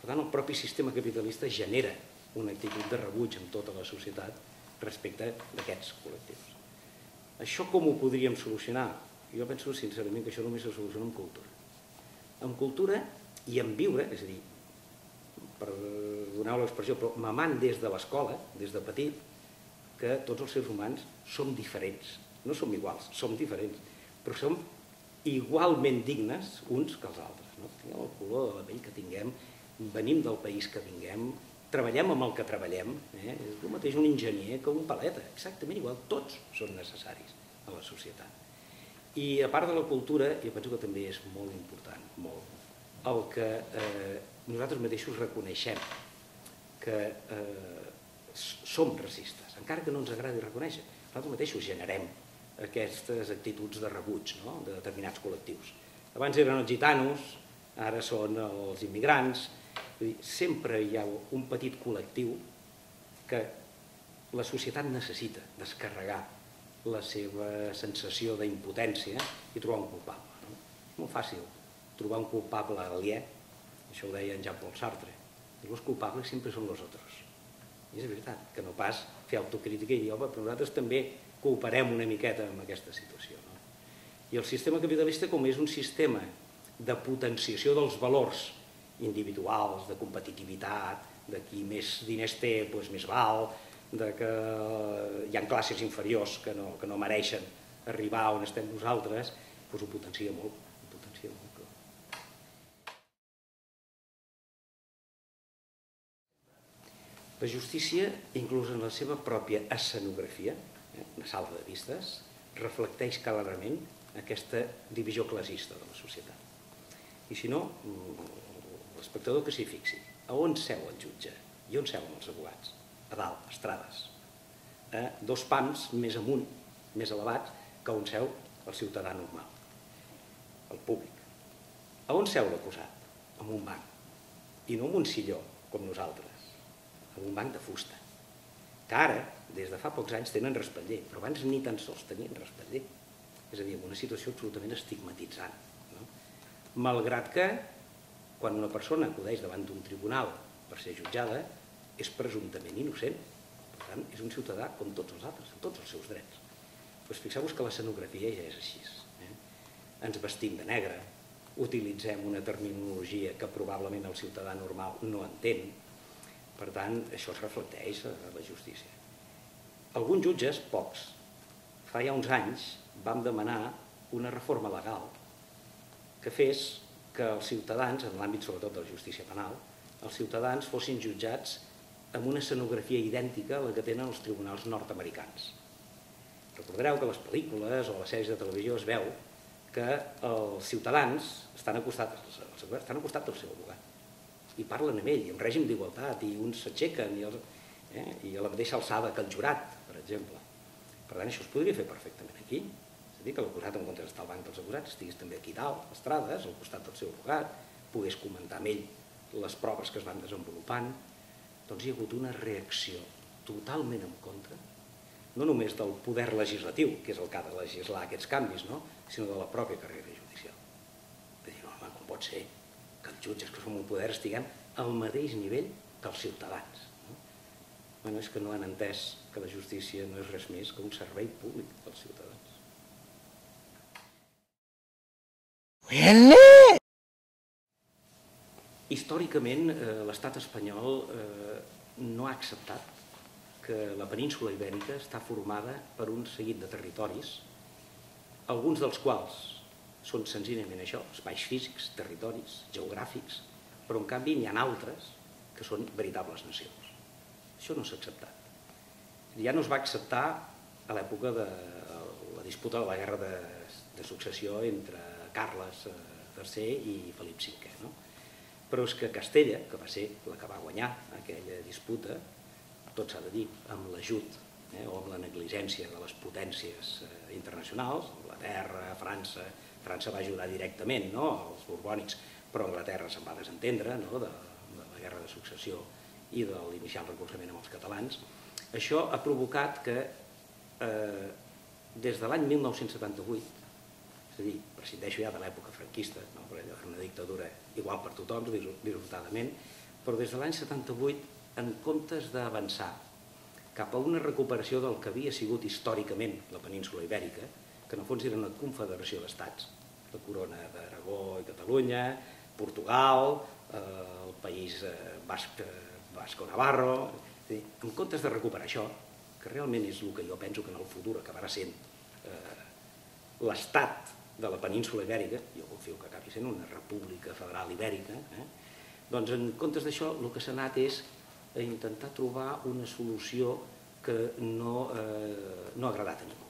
Per tant, el propi sistema capitalista genera una actitud de rebuig en tota la societat respecte d'aquests col·lectius. Això com ho podríem solucionar? Jo penso sincerament que això només se soluciona amb cultura. Amb cultura i amb viure, és a dir, per donar l'expressió, però mamant des de l'escola, des de petit, que tots els seres humans som diferents. No som iguals, som diferents, però som igualment dignes uns que els altres. No? Tinguem el color de la pell que tinguem, venim del país que vinguem, treballem amb el que treballem, eh? és el mateix un enginyer que un paleta, exactament igual, tots són necessaris a la societat. I a part de la cultura, jo penso que també és molt important, molt, el que eh, nosaltres mateixos reconeixem que eh, som racistes, encara que no ens agradi reconèixer, nosaltres mateixos generem aquestes actituds de rebuig no? de determinats col·lectius. Abans eren els gitanos, ara són els immigrants, dir, sempre hi ha un petit col·lectiu que la societat necessita descarregar la seva sensació d'impotència i trobar un culpable. No? Molt fàcil trobar un culpable aliè, això ho deia en Jean-Paul Sartre, i els culpables sempre són els altres. I és veritat, que no pas fer autocrítica i dir, home, però nosaltres també cooperem una miqueta amb aquesta situació. No? I el sistema capitalista, com és un sistema de potenciació dels valors individuals, de competitivitat, de qui més diners té doncs més val, de que hi ha classes inferiors que no, que no mereixen arribar on estem nosaltres, doncs ho potencia molt. Potencia molt. La justícia, inclús en la seva pròpia escenografia, eh, una sala de vistes, reflecteix clarament aquesta divisió classista de la societat. I si no, l'espectador que s'hi fixi. A on seu el jutge? I on seuen els abogats? A dalt, estrades. A dos pams més amunt, més elevats, que on seu el ciutadà normal, el públic. A on seu l'acusat? En un banc. I no en un silló, com nosaltres. En un banc de fusta. Que ara, des de fa pocs anys, tenen respatller, però abans ni tan sols tenien respatller. És a dir, en una situació absolutament estigmatitzant. No? Malgrat que quan una persona acudeix davant d'un tribunal per ser jutjada, és presumptament innocent. Per tant, és un ciutadà com tots els altres, amb tots els seus drets. Doncs fixeu-vos que l'escenografia ja és així. Eh? Ens vestim de negre, utilitzem una terminologia que probablement el ciutadà normal no entén. Per tant, això es reflecteix a la justícia. Alguns jutges, pocs, fa ja uns anys vam demanar una reforma legal que fes que els ciutadans, en l'àmbit sobretot de la justícia penal, els ciutadans fossin jutjats amb una escenografia idèntica a la que tenen els tribunals nord-americans. Recordareu que les pel·lícules o les sèries de televisió es veu que els ciutadans estan acostats, estan acostats del seu abogat i parlen amb ell, en règim d'igualtat, i uns s'aixequen, i, eh, i a la mateixa alçada que el jurat, per exemple. Per tant, això es podria fer perfectament aquí. És a dir, que l'acusat, en comptes d'estar al banc dels acusats, estigués també aquí dalt, a Estrades, al costat del seu abogat, pogués comentar amb ell les proves que es van desenvolupant. Doncs hi ha hagut una reacció totalment en contra no només del poder legislatiu, que és el que ha de legislar aquests canvis, no? sinó de la pròpia carrera judicial. De dir, home, com pot ser que els jutges que som un poder estiguem al mateix nivell que els ciutadans? No? Bueno, és que no han entès que la justícia no és res més que un servei públic dels ciutadans. Històricament, eh, l'estat espanyol eh, no ha acceptat que la península ibèrica està formada per un seguit de territoris, alguns dels quals són senzillament això, espais físics, territoris, geogràfics, però en canvi n'hi ha altres que són veritables nacions. Això no s'ha acceptat. Ja no es va acceptar a l'època de la disputa de la guerra de, de successió entre Carles III eh, i Felip V. No? Però és que Castella, que va ser la que va guanyar aquella disputa, tot s'ha de dir, amb l'ajut eh, o amb la negligència de les potències eh, internacionals, Anglaterra, França, França va ajudar directament no, als borbònics, però Anglaterra se'n va desentendre no, de, de la guerra de successió i de l'inicial recolzament amb els catalans. Això ha provocat que eh, des de l'any 1978, és a dir, prescindeixo ja de l'època franquista, no, perquè allò era una dictadura igual per tothom, dissortadament, però des de l'any 78 en comptes d'avançar cap a una recuperació del que havia sigut històricament la península ibèrica, que en el fons era una confederació d'estats, la corona d'Aragó i Catalunya, Portugal, eh, el país eh, basc, basco-navarro... En comptes de recuperar això, que realment és el que jo penso que en el futur acabarà sent eh, l'estat de la península ibèrica, jo confio que acabi sent una república federal ibèrica, eh, doncs en comptes d'això el que s'ha anat és a intentar trobar una solució que no, eh, no ha agradat a ningú.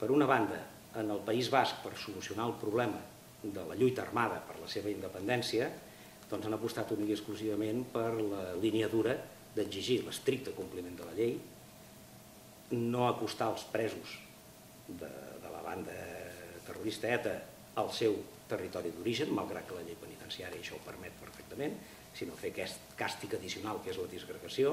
Per una banda, en el País Basc, per solucionar el problema de la lluita armada per la seva independència, doncs han apostat únicament exclusivament per la línia dura d'exigir l'estricte compliment de la llei, no acostar els presos de, de la banda terrorista ETA al seu territori d'origen, malgrat que la llei penitenciària això ho permet perfectament, sinó fer aquest càstig addicional que és la disgregació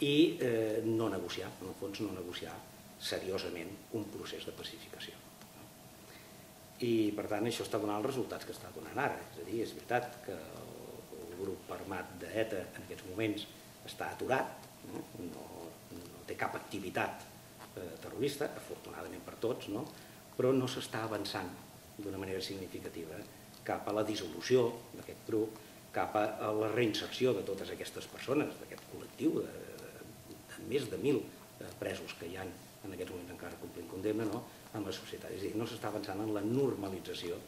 i eh, no negociar, en el fons no negociar seriosament un procés de pacificació. I per tant això està donant els resultats que està donant ara, és a dir, és veritat que el grup armat d'ETA en aquests moments està aturat, no, no, no té cap activitat eh, terrorista, afortunadament per tots, no? Però no s'està avançant d'una manera significativa cap a la dissolució d'aquest grup cap a la reinserció de totes aquestes persones, d'aquest col·lectiu de, de, de més de mil eh, presos que hi ha en aquests moments encara complint condemna no? en la societat. És a dir, no s'està avançant en la normalització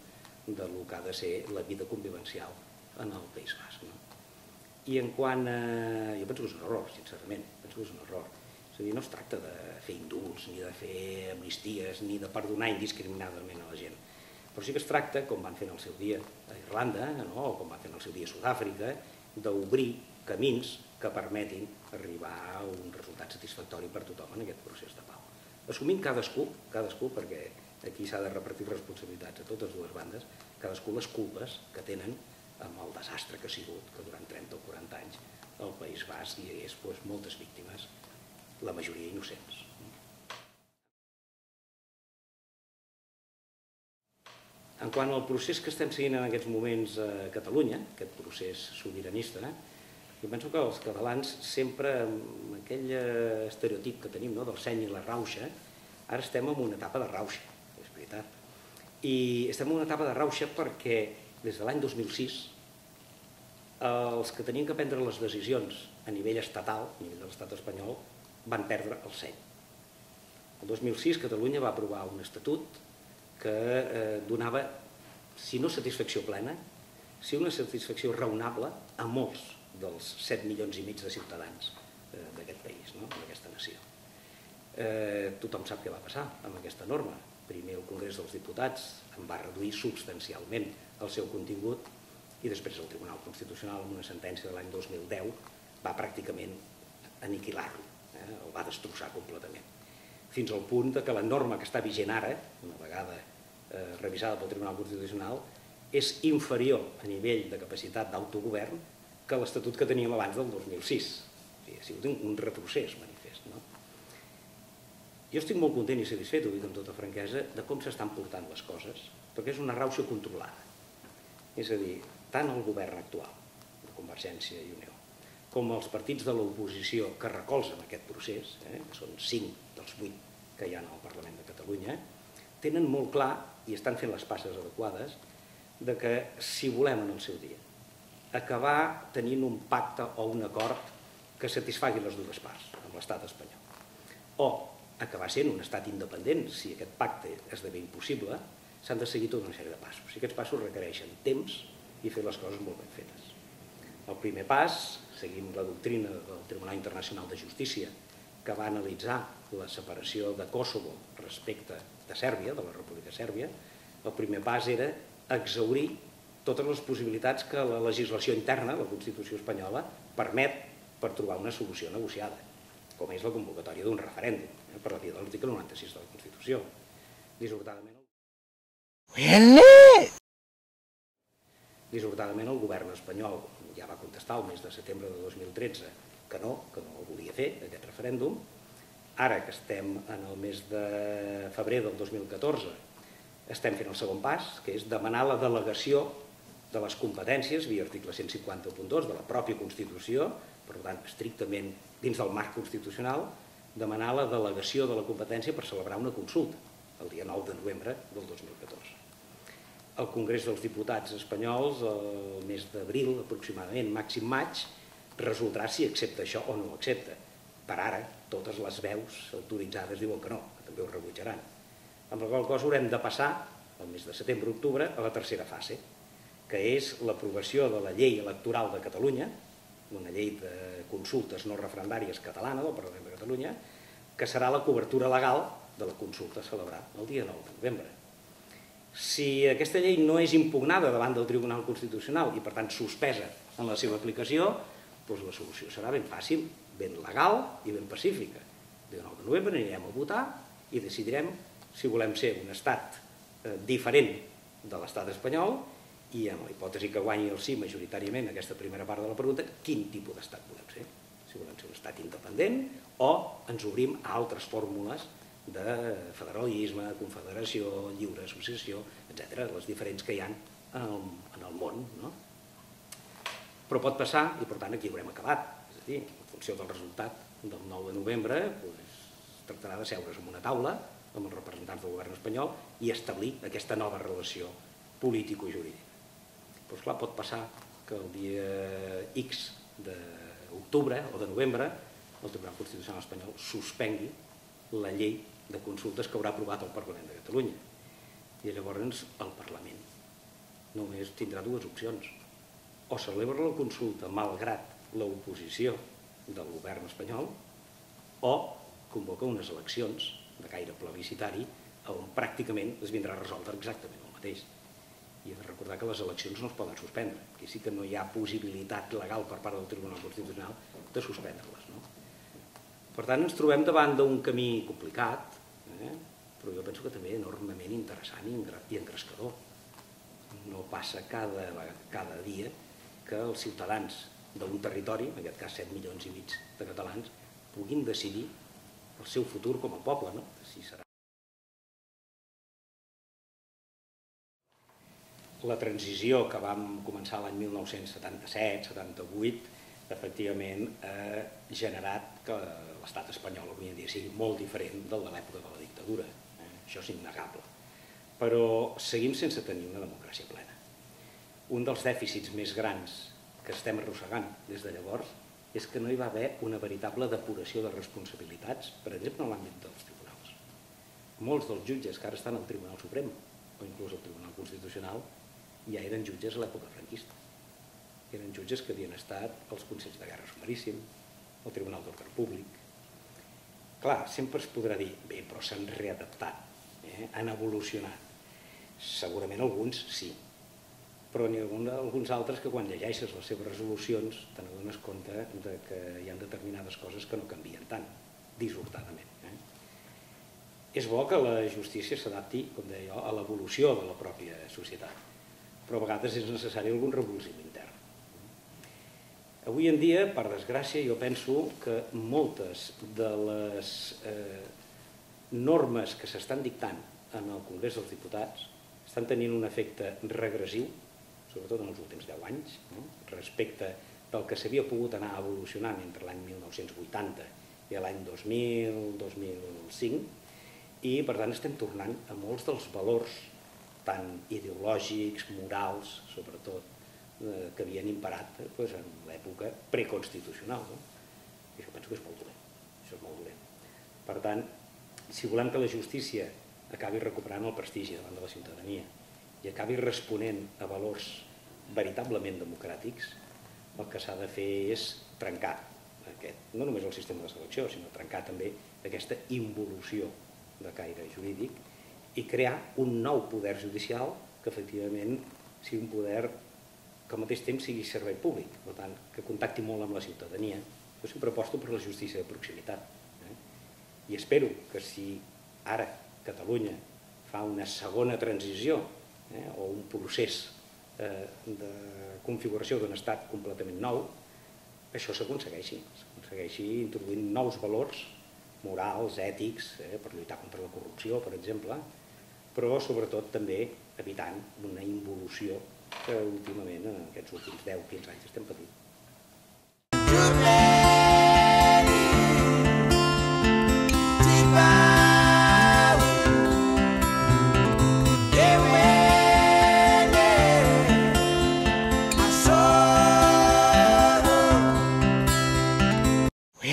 del que ha de ser la vida convivencial en el País Basc. No? I en quant a... Jo penso que és un error, sincerament, penso que és un error. És a dir, no es tracta de fer indults, ni de fer amnisties, ni de perdonar indiscriminadament a la gent però sí que es tracta, com van fer en el seu dia a Irlanda, no? o com van fer en el seu dia a Sud-àfrica, d'obrir camins que permetin arribar a un resultat satisfactori per tothom en aquest procés de pau. Assumint cadascú, cadascú perquè aquí s'ha de repartir responsabilitats a totes dues bandes, cadascú les culpes que tenen amb el desastre que ha sigut, que durant 30 o 40 anys el País Basc hi hagués pues, moltes víctimes, la majoria innocents. En quant al procés que estem seguint en aquests moments a Catalunya, aquest procés sobiranista, jo penso que els catalans sempre, amb aquell estereotip que tenim no, del seny i la rauxa, ara estem en una etapa de rauxa, és veritat. I estem en una etapa de rauxa perquè des de l'any 2006 els que tenien que prendre les decisions a nivell estatal, a nivell de l'estat espanyol, van perdre el seny. El 2006 Catalunya va aprovar un estatut que eh, donava, si no satisfacció plena, si una satisfacció raonable a molts dels 7 milions i mig de ciutadans eh, d'aquest país, no? d'aquesta nació. Eh, tothom sap què va passar amb aquesta norma. Primer el Congrés dels Diputats en va reduir substancialment el seu contingut i després el Tribunal Constitucional, amb una sentència de l'any 2010, va pràcticament aniquilar-lo, eh? el va destrossar completament. Fins al punt que la norma que està vigent ara, una vegada eh, revisada pel Tribunal Constitucional, és inferior a nivell de capacitat d'autogovern que l'Estatut que teníem abans del 2006. O sigui, ha sigut un retrocés manifest. No? Jo estic molt content i satisfet, ho dic amb tota franquesa, de com s'estan portant les coses, perquè és una rauxa controlada. És a dir, tant el govern actual, de Convergència i Unió, com els partits de l'oposició que recolzen aquest procés, eh, que són cinc dels vuit que hi ha al Parlament de Catalunya, tenen molt clar, i estan fent les passes adequades, de que si volem en el seu dia acabar tenint un pacte o un acord que satisfagui les dues parts amb l'estat espanyol, o acabar sent un estat independent, si aquest pacte esdevé impossible, s'han de seguir tota una sèrie de passos. I aquests passos requereixen temps i fer les coses molt ben fetes. El primer pas, seguint la doctrina del Tribunal Internacional de Justícia, que va analitzar la separació de Kosovo respecte de Sèrbia, de la República Sèrbia, el primer pas era exaurir totes les possibilitats que la legislació interna, la Constitució espanyola, permet per trobar una solució negociada, com és la convocatòria d'un referèndum, eh, per la via de l'article 96 de la Constitució. Dissortadament, dissortadament el govern espanyol ja va contestar el mes de setembre de 2013 que no, que no el volia fer, aquest referèndum. Ara que estem en el mes de febrer del 2014, estem fent el segon pas, que és demanar la delegació de les competències via article 150.2 de la pròpia Constitució, per tant, estrictament dins del marc constitucional, demanar la delegació de la competència per celebrar una consulta el dia 9 de novembre del 2014. El Congrés dels Diputats espanyols, el mes d'abril aproximadament, màxim maig, resoldrà si accepta això o no ho accepta. Per ara, totes les veus autoritzades diuen que no, que també ho rebutjaran. Amb la qual cosa haurem de passar, el mes de setembre-octubre, a la tercera fase, que és l'aprovació de la llei electoral de Catalunya, una llei de consultes no referendàries catalana del Parlament de Catalunya, que serà la cobertura legal de la consulta a celebrar el dia 9 de novembre. Si aquesta llei no és impugnada davant del Tribunal Constitucional i per tant suspesa en la seva aplicació, doncs la solució serà ben fàcil, ben legal i ben pacífica. Dia 9 de novembre anirem a votar i decidirem si volem ser un estat eh, diferent de l'estat espanyol i en la hipòtesi que guanyi el sí majoritàriament aquesta primera part de la pregunta, quin tipus d'estat volem ser? Si volem ser un estat independent o ens obrim a altres fórmules de federalisme, confederació, lliure associació, etc., les diferents que hi ha en el, món. No? Però pot passar, i per tant aquí haurem acabat, és a dir, en funció del resultat del 9 de novembre, es tractarà de seure's en una taula amb els representants del govern espanyol i establir aquesta nova relació político-jurídica. Però esclar, pot passar que el dia X d'octubre o de novembre el Tribunal Constitucional espanyol suspengui la llei de consultes que haurà aprovat el Parlament de Catalunya. I llavors el Parlament només tindrà dues opcions. O celebra la consulta malgrat l'oposició del govern espanyol o convoca unes eleccions de caire plebiscitari on pràcticament es vindrà a resoldre exactament el mateix i he de recordar que les eleccions no es poden suspendre. Aquí sí que no hi ha possibilitat legal per part del Tribunal Constitucional de suspendre-les. Per tant, ens trobem davant d'un camí complicat, eh? però jo penso que també enormement interessant i engrescador. No passa cada, cada dia que els ciutadans d'un territori, en aquest cas 7 milions i mig de catalans, puguin decidir el seu futur com a poble, no? si serà la transició que vam començar l'any 1977-78 efectivament ha generat que l'estat espanyol avui en dia sigui molt diferent del de l'època de la dictadura. Eh? Això és innegable. Però seguim sense tenir una democràcia plena. Un dels dèficits més grans que estem arrossegant des de llavors és que no hi va haver una veritable depuració de responsabilitats, per exemple, en l'àmbit dels tribunals. Molts dels jutges que ara estan al Tribunal Suprem, o inclús al Tribunal Constitucional, ja eren jutges a l'època franquista. Eren jutges que havien estat als Consells de Guerra Sumaríssim, al Tribunal d'Ordre Públic. Clar, sempre es podrà dir, bé, però s'han readaptat. eh? han evolucionat. Segurament alguns sí, però n'hi ha alguns altres que quan llegeixes les seves resolucions te n'adones compte de que hi ha determinades coses que no canvien tant, dissortadament. Eh? És bo que la justícia s'adapti, com deia jo, a l'evolució de la pròpia societat, però a vegades és necessari algun revulsiu intern. Avui en dia, per desgràcia, jo penso que moltes de les eh, normes que s'estan dictant en el Congrés dels Diputats estan tenint un efecte regressiu, sobretot en els últims 10 anys, respecte del que s'havia pogut anar evolucionant entre l'any 1980 i l'any 2000-2005, i per tant estem tornant a molts dels valors tant ideològics, morals, sobretot, eh, que havien imparat eh, pues, en l'època preconstitucional. No? I això penso que és molt dolent. Això és molt dolent. Per tant, si volem que la justícia acabi recuperant el prestigi davant de la ciutadania i acabi responent a valors veritablement democràtics, el que s'ha de fer és trencar aquest, no només el sistema de selecció, sinó trencar també aquesta involució de caire jurídic i crear un nou poder judicial que efectivament sigui un poder que al mateix temps sigui servei públic, per tant, que contacti molt amb la ciutadania. Jo sempre aposto per la justícia de proximitat. Eh? I espero que si ara Catalunya fa una segona transició eh, o un procés eh, de configuració d'un estat completament nou, això s'aconsegueixi, s'aconsegueixi introduint nous valors morals, ètics, eh, per lluitar contra la corrupció, per exemple, però sobretot també evitant una involució que últimament, en aquests últims 10-15 anys, estem patint.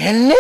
Well,